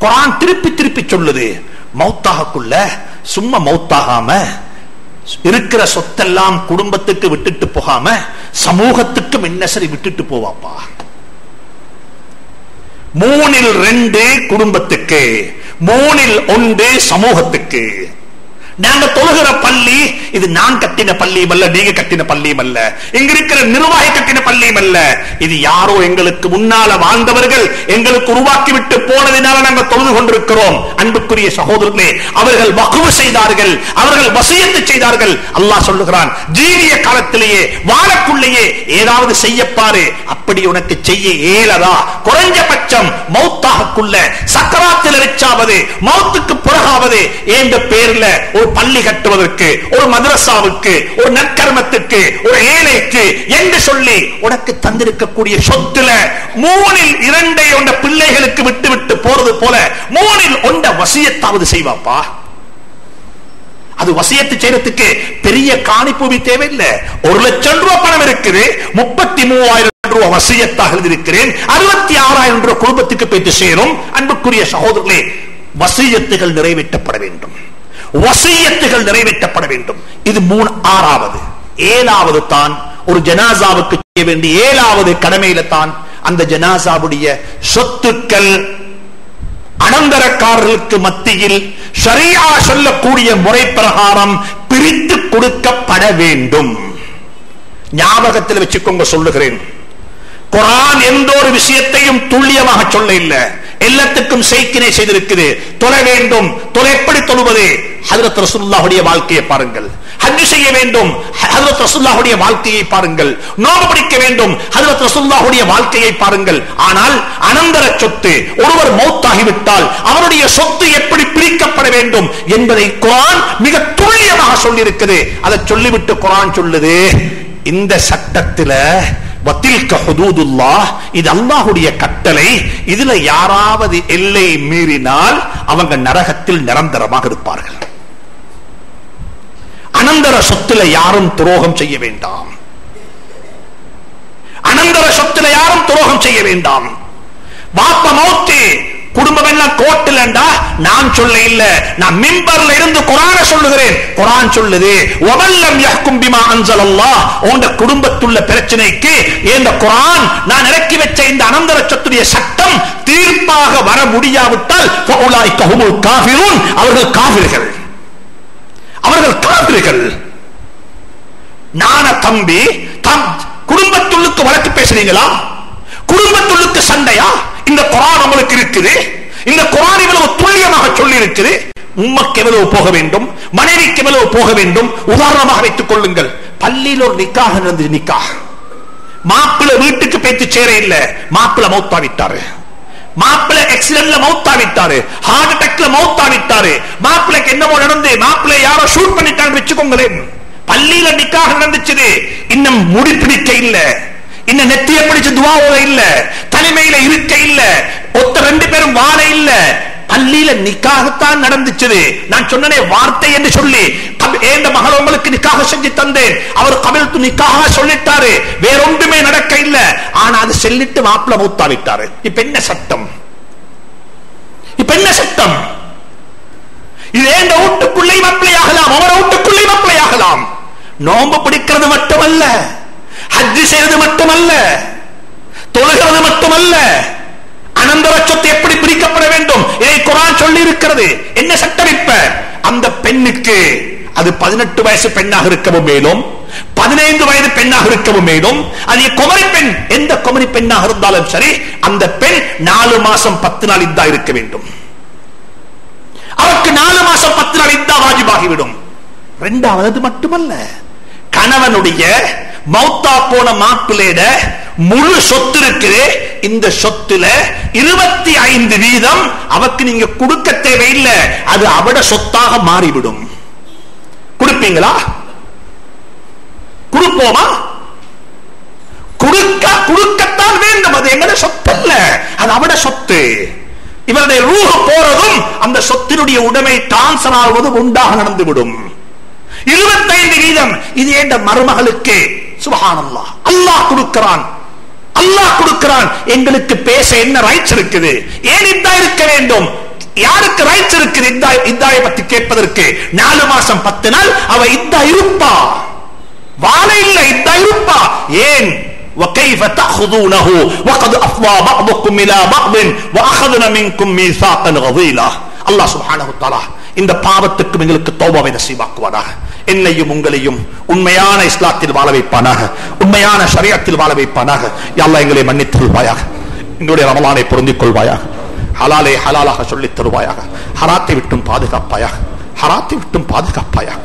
குரான் திருப்பி திருப்பி சொல்லுது. மௌத்தாகக்குள்ள சும்மா மௌத்தாகாம இருக்கிற சொத்தெல்லாம் குடும்பத்துக்கு விட்டுட்டு போகாம சமூகத்துக்கு என்ன சரி விட்டுட்டு போவாப்பா? மூணில் ரெண்டு குடும்பத்துக்கு மூணில் ஒன்று சமூகத்துக்கு. நாங்க தொழுகிற பள்ளி இது நான் கட்டின பள்ளியும் அல்ல நீங்க கட்டின பள்ளியும் அல்ல இங்க இருக்கிற நிர்வாகி கட்டின பள்ளியும் அல்ல இது யாரோ எங்களுக்கு முன்னால வாழ்ந்தவர்கள் எங்களுக்கு உருவாக்கி விட்டு போனதினால நாங்க தொழுது கொண்டிருக்கிறோம். அன்புக்குரிய சகோதரர்களே அவர்கள் வகுவு செய்தார்கள் அவர்கள் வசியத்து செய்தார்கள். அல்லாஹ் சொல்லுகிறான் ஜீவிய காலத்திலேயே வாழக்குள்ளேயே ஏதாவது செய்யப்பாரு. அப்படி உனக்கு செய்ய இயலதா? குறைஞ்சபட்சம் மௌத்தாகக்குள்ள சக்கராத்தில் வச்சாவது மௌத்துக்கு பிறகாவது. என்ற பேர்ல ஒரு பள்ளி கட்டுவதற்கு ஒரு மதரசாவுக்கு ஒரு நற்கர்மத்துக்கு ஒரு ஏழைக்கு என்று சொல்லி உனக்கு தந்திருக்கக்கூடிய சொத்துல மூணில் இரண்டை உண்ட பிள்ளைகளுக்கு விட்டு விட்டு போறது போல மூணில் ஒண்ட வசியத்தாவது செய்வாப்பா? அது வசியத்து செய்யறதுக்கு பெரிய காணிப்பூமி தேவையில்லை. ஒரு லட்சம் ரூபாய் பணம் இருக்குது. முப்பத்தி மூவாயிரம் ரூபாய் வசியத்தாக எழுதியிருக்கிறேன். அறுபத்தி ஆறாயிரம் ரூபாய் குடும்பத்துக்கு போயிட்டு சேரும். அன்புக்குரிய சகோதரர்களே வசியத்துகள் நிறைவேற்றப்பட வேண்டும். வசியத்துகள் நிறைவேற்றப்பட வேண்டும். இது மூணு ஆறாவது. ஏழாவது தான் ஒரு ஜனாசாவுக்கு செய்ய வேண்டிய ஏழாவது கடமையில தான் அந்த ஜனாசாவுடைய சொத்துக்கள் அனந்தரக்காரர்களுக்கு மத்தியில் சரியா சொல்லக்கூடிய முறை பிரகாரம் பிரித்து கொடுக்கப்பட வேண்டும். ஞாபகத்தில் வச்சுக்கோங்க சொல்லுகிறேன். குரான் எந்த ஒரு விஷயத்தையும் துல்லியமாக சொல்ல இல்லை. எல்லாத்துக்கும் செய்கினை செய்திருக்குது. தொலை வேண்டும். தொலை எப்படி தொழுவது? ஹதரத் ரசூலுல்லாஹுடைய வாழ்க்கையை பாருங்கள். ஹஜ் செய்ய வேண்டும். ஹதரத் ரசூலுல்லாஹுடைய வாழ்க்கையை பாருங்கள். நோம்பு பிடிக்க வேண்டும். ஹதரத் ரசூலுல்லாஹுடைய வாழ்க்கையை பாருங்கள். ஆனால் அனந்தர சொத்து ஒருவர் மௌத்தாகிவிட்டால் அவருடைய சொத்து எப்படி பிரிக்கப்பட வேண்டும் என்பதை குரான் மிக துல்லியமாக சொல்லியிருக்குது. அதை சொல்லிவிட்டு குரான் சொல்லுது இந்த சட்டத்தில் இது அல்லாஹ்வுடைய கட்டளை. இதுல யாராவது எல்லை மீறினால் அவங்க நரகத்தில் நிரந்தரமாக இருப்பார்கள். அனந்தர சொத்துல யாரும் துரோகம் செய்ய வேண்டாம். அனந்தர சொத்துல யாரும் துரோகம் செய்ய வேண்டாம். வாப்ப மௌத்து குடும்பம் எல்லாம் கோட்டிலண்டா? நான் சொல்ல இல்ல. நான் மிம்பர்ல இருந்து குரான சொல்லுகிறேன். குரான் சொல்லுது ஒவல்லம் யஹ்கும் பிமா அன்சலல்லாஹ். உங்க குடும்பத்துள்ள பிரச்சனைக்கு இந்த குரான் நான் இறக்கி வச்ச இந்த அனந்தர சொத்துடைய சட்டம் தீர்ப்பாக வர முடியாவிட்டால் ஃபஉலாய்க ஹுமுல் காஃபிரூன். அவர்கள் காஃபிர்கள். அவர்கள் காபிர்கள் நான தம்பி தம் குடும்பத்துள்ளுக்கு வழக்கு பேசுறீங்களா குடும்பத்துள்ளுக்கு சண்டையா? இந்த குரான் உங்களுக்கு இருக்குது. இந்த குரான் இவ்வளவு துல்லியமாக சொல்லி இருக்குது உம்மக்கு எவ்வளவு போக வேண்டும்? மனைவிக்கு எவ்வளவு போக வேண்டும்? உதாரணமாக வைத்துக் கொள்ளுங்கள். பள்ளியில் ஒரு நிக்காக நடந்தது நிக்காக மாப்பிள்ள வீட்டுக்கு பேச்சு சேர இல்ல. மாப்பிள்ள மௌத்தா விட்டாரு. மாப்பிள்ளை ஆக்சிடென்ட்ல மௌத்தா விட்டாரு ஹார்ட் அட்டாக்ல மௌத்தா விட்டாரு மாப்பிள்ளைக்கு என்னமோ நடந்து மாப்பிள்ளை யாரோ ஷூட் பண்ணிட்டாங்க வச்சுக்கோங்களேன். பள்ளியில நிக்காக நடந்துச்சு இன்னும் முடி பிடிக்க இல்ல. இன்னும் நெத்திய பிடிச்சு துவா இல்ல. தனிமையில இருக்க இல்ல. ஒத்த ரெண்டு பேரும் வாழ இல்ல. பள்ளியில நிக்காகத்தான் நடந்துச்சது. நான் சொன்னனே வார்த்தை என்று சொல்லி ஏந்த மகள் உங்களுக்கு நிக்காக செஞ்சு தந்தேன். அவர் கமிழ்த்து நிக்காக சொல்லிட்டாரு. வேறொன்றுமே நடக்க இல்ல ஆனா அது செல்லிட்டு மாப்பிள மூத்தா விட்டாரு இப்ப என்ன சட்டம்? இப்ப என்ன சட்டம்? இது ஏந்த வீட்டுக்குள்ளே மாப்பிள்ளையாகலாம் அவர வீட்டுக்குள்ளே மாப்பிள்ளையாகலாம் நோம்பு பிடிக்கிறது மட்டுமல்ல. ஹஜ்ஜு செய்வது மட்டுமல்ல. தொழுகிறது மட்டுமல்ல. அனந்த எப்படி பிரிக்கப்பட வேண்டும் இதை குரான் சொல்லி இருக்கிறது. என்ன சட்டம் இப்ப? அந்த பெண்ணுக்கு அது பதினெட்டு வயசு பெண்ணாக இருக்கவும் மேலும் பதினைந்து வயது பெண்ணாக இருக்கவும் மேலும் அது குமரி பெண். எந்த குமரி பெண்ணாக இருந்தாலும் சரி அந்த பெண் நாலு மாசம் பத்து நாள் இந்தா இருக்க வேண்டும். அவருக்கு நாலு மாசம் பத்து நாள் இந்தா வாஜிபாகிவிடும். இரண்டாவது மட்டுமல்ல கணவனுடைய மௌத்தா போன மாப்பிள்ளையிட முழு சொத்து இருக்குது. இந்த சொத்துல இருபத்தி ஐந்து வீதம் அவக்கு நீங்க கொடுக்க தேவையில்லை. அது அவட சொத்தாக மாறிவிடும். கொடுப்பீங்களா? கொடுப்போமா? கொடுக்க கொடுக்கத்தான் வேண்டும். அது எங்கட சொத்துல்ல. அது அவட சொத்து. இவருடைய ரூஹ போறதும் அந்த சொத்தினுடைய உடைமை டிரான்ஸ்பர் ஆகுவதும் உண்டாக நடந்துவிடும். இருபத்தைந்து வீதம் இது என்ற மருமகளுக்கு சுபஹானல்லா அல்லாஹ் கொடுக்கிறான் அல்லாஹ் கொடுக்கிறான் எங்களுக்கு பேச என்ன ரைட்ஸ் இருக்குது ஏன் இதா இருக்க வேண்டும் யாருக்கு ரைட்ஸ் இருக்குது இந்தா இந்தாயை பத்தி கேட்பதற்கு நாலு மாசம் பத்து நாள் அவ இந்தா இருப்பா வாழ இல்ல இந்தா இருப்பா ஏன் وكيف تأخذونه وقد أفضى بعضكم إلى بعض وأخذنا منكم ميثاقا غضيلا الله سبحانه وتعالى இந்த பாவத்துக்கு எங்களுக்கு தௌபாவை நசீவாக்குவானாக என்னையும் உங்களையும் உண்மையான இஸ்லாத்தில் வாழ வைப்பானாக உண்மையான ஷரியத்தில் வாழ வைப்பானாக. யாழ்லா எங்களை மன்னித்து கொள்வாயாக எங்களுடைய ரமலானை பொருந்திக் கொள்வாயாக ஹலாலை ஹலாலாக சொல்லித் தருவாயாக. ஹராத்தை விட்டும் பாதுகாப்பாயாக. ஹராத்தை விட்டும் பாதுகாப்பாயாக.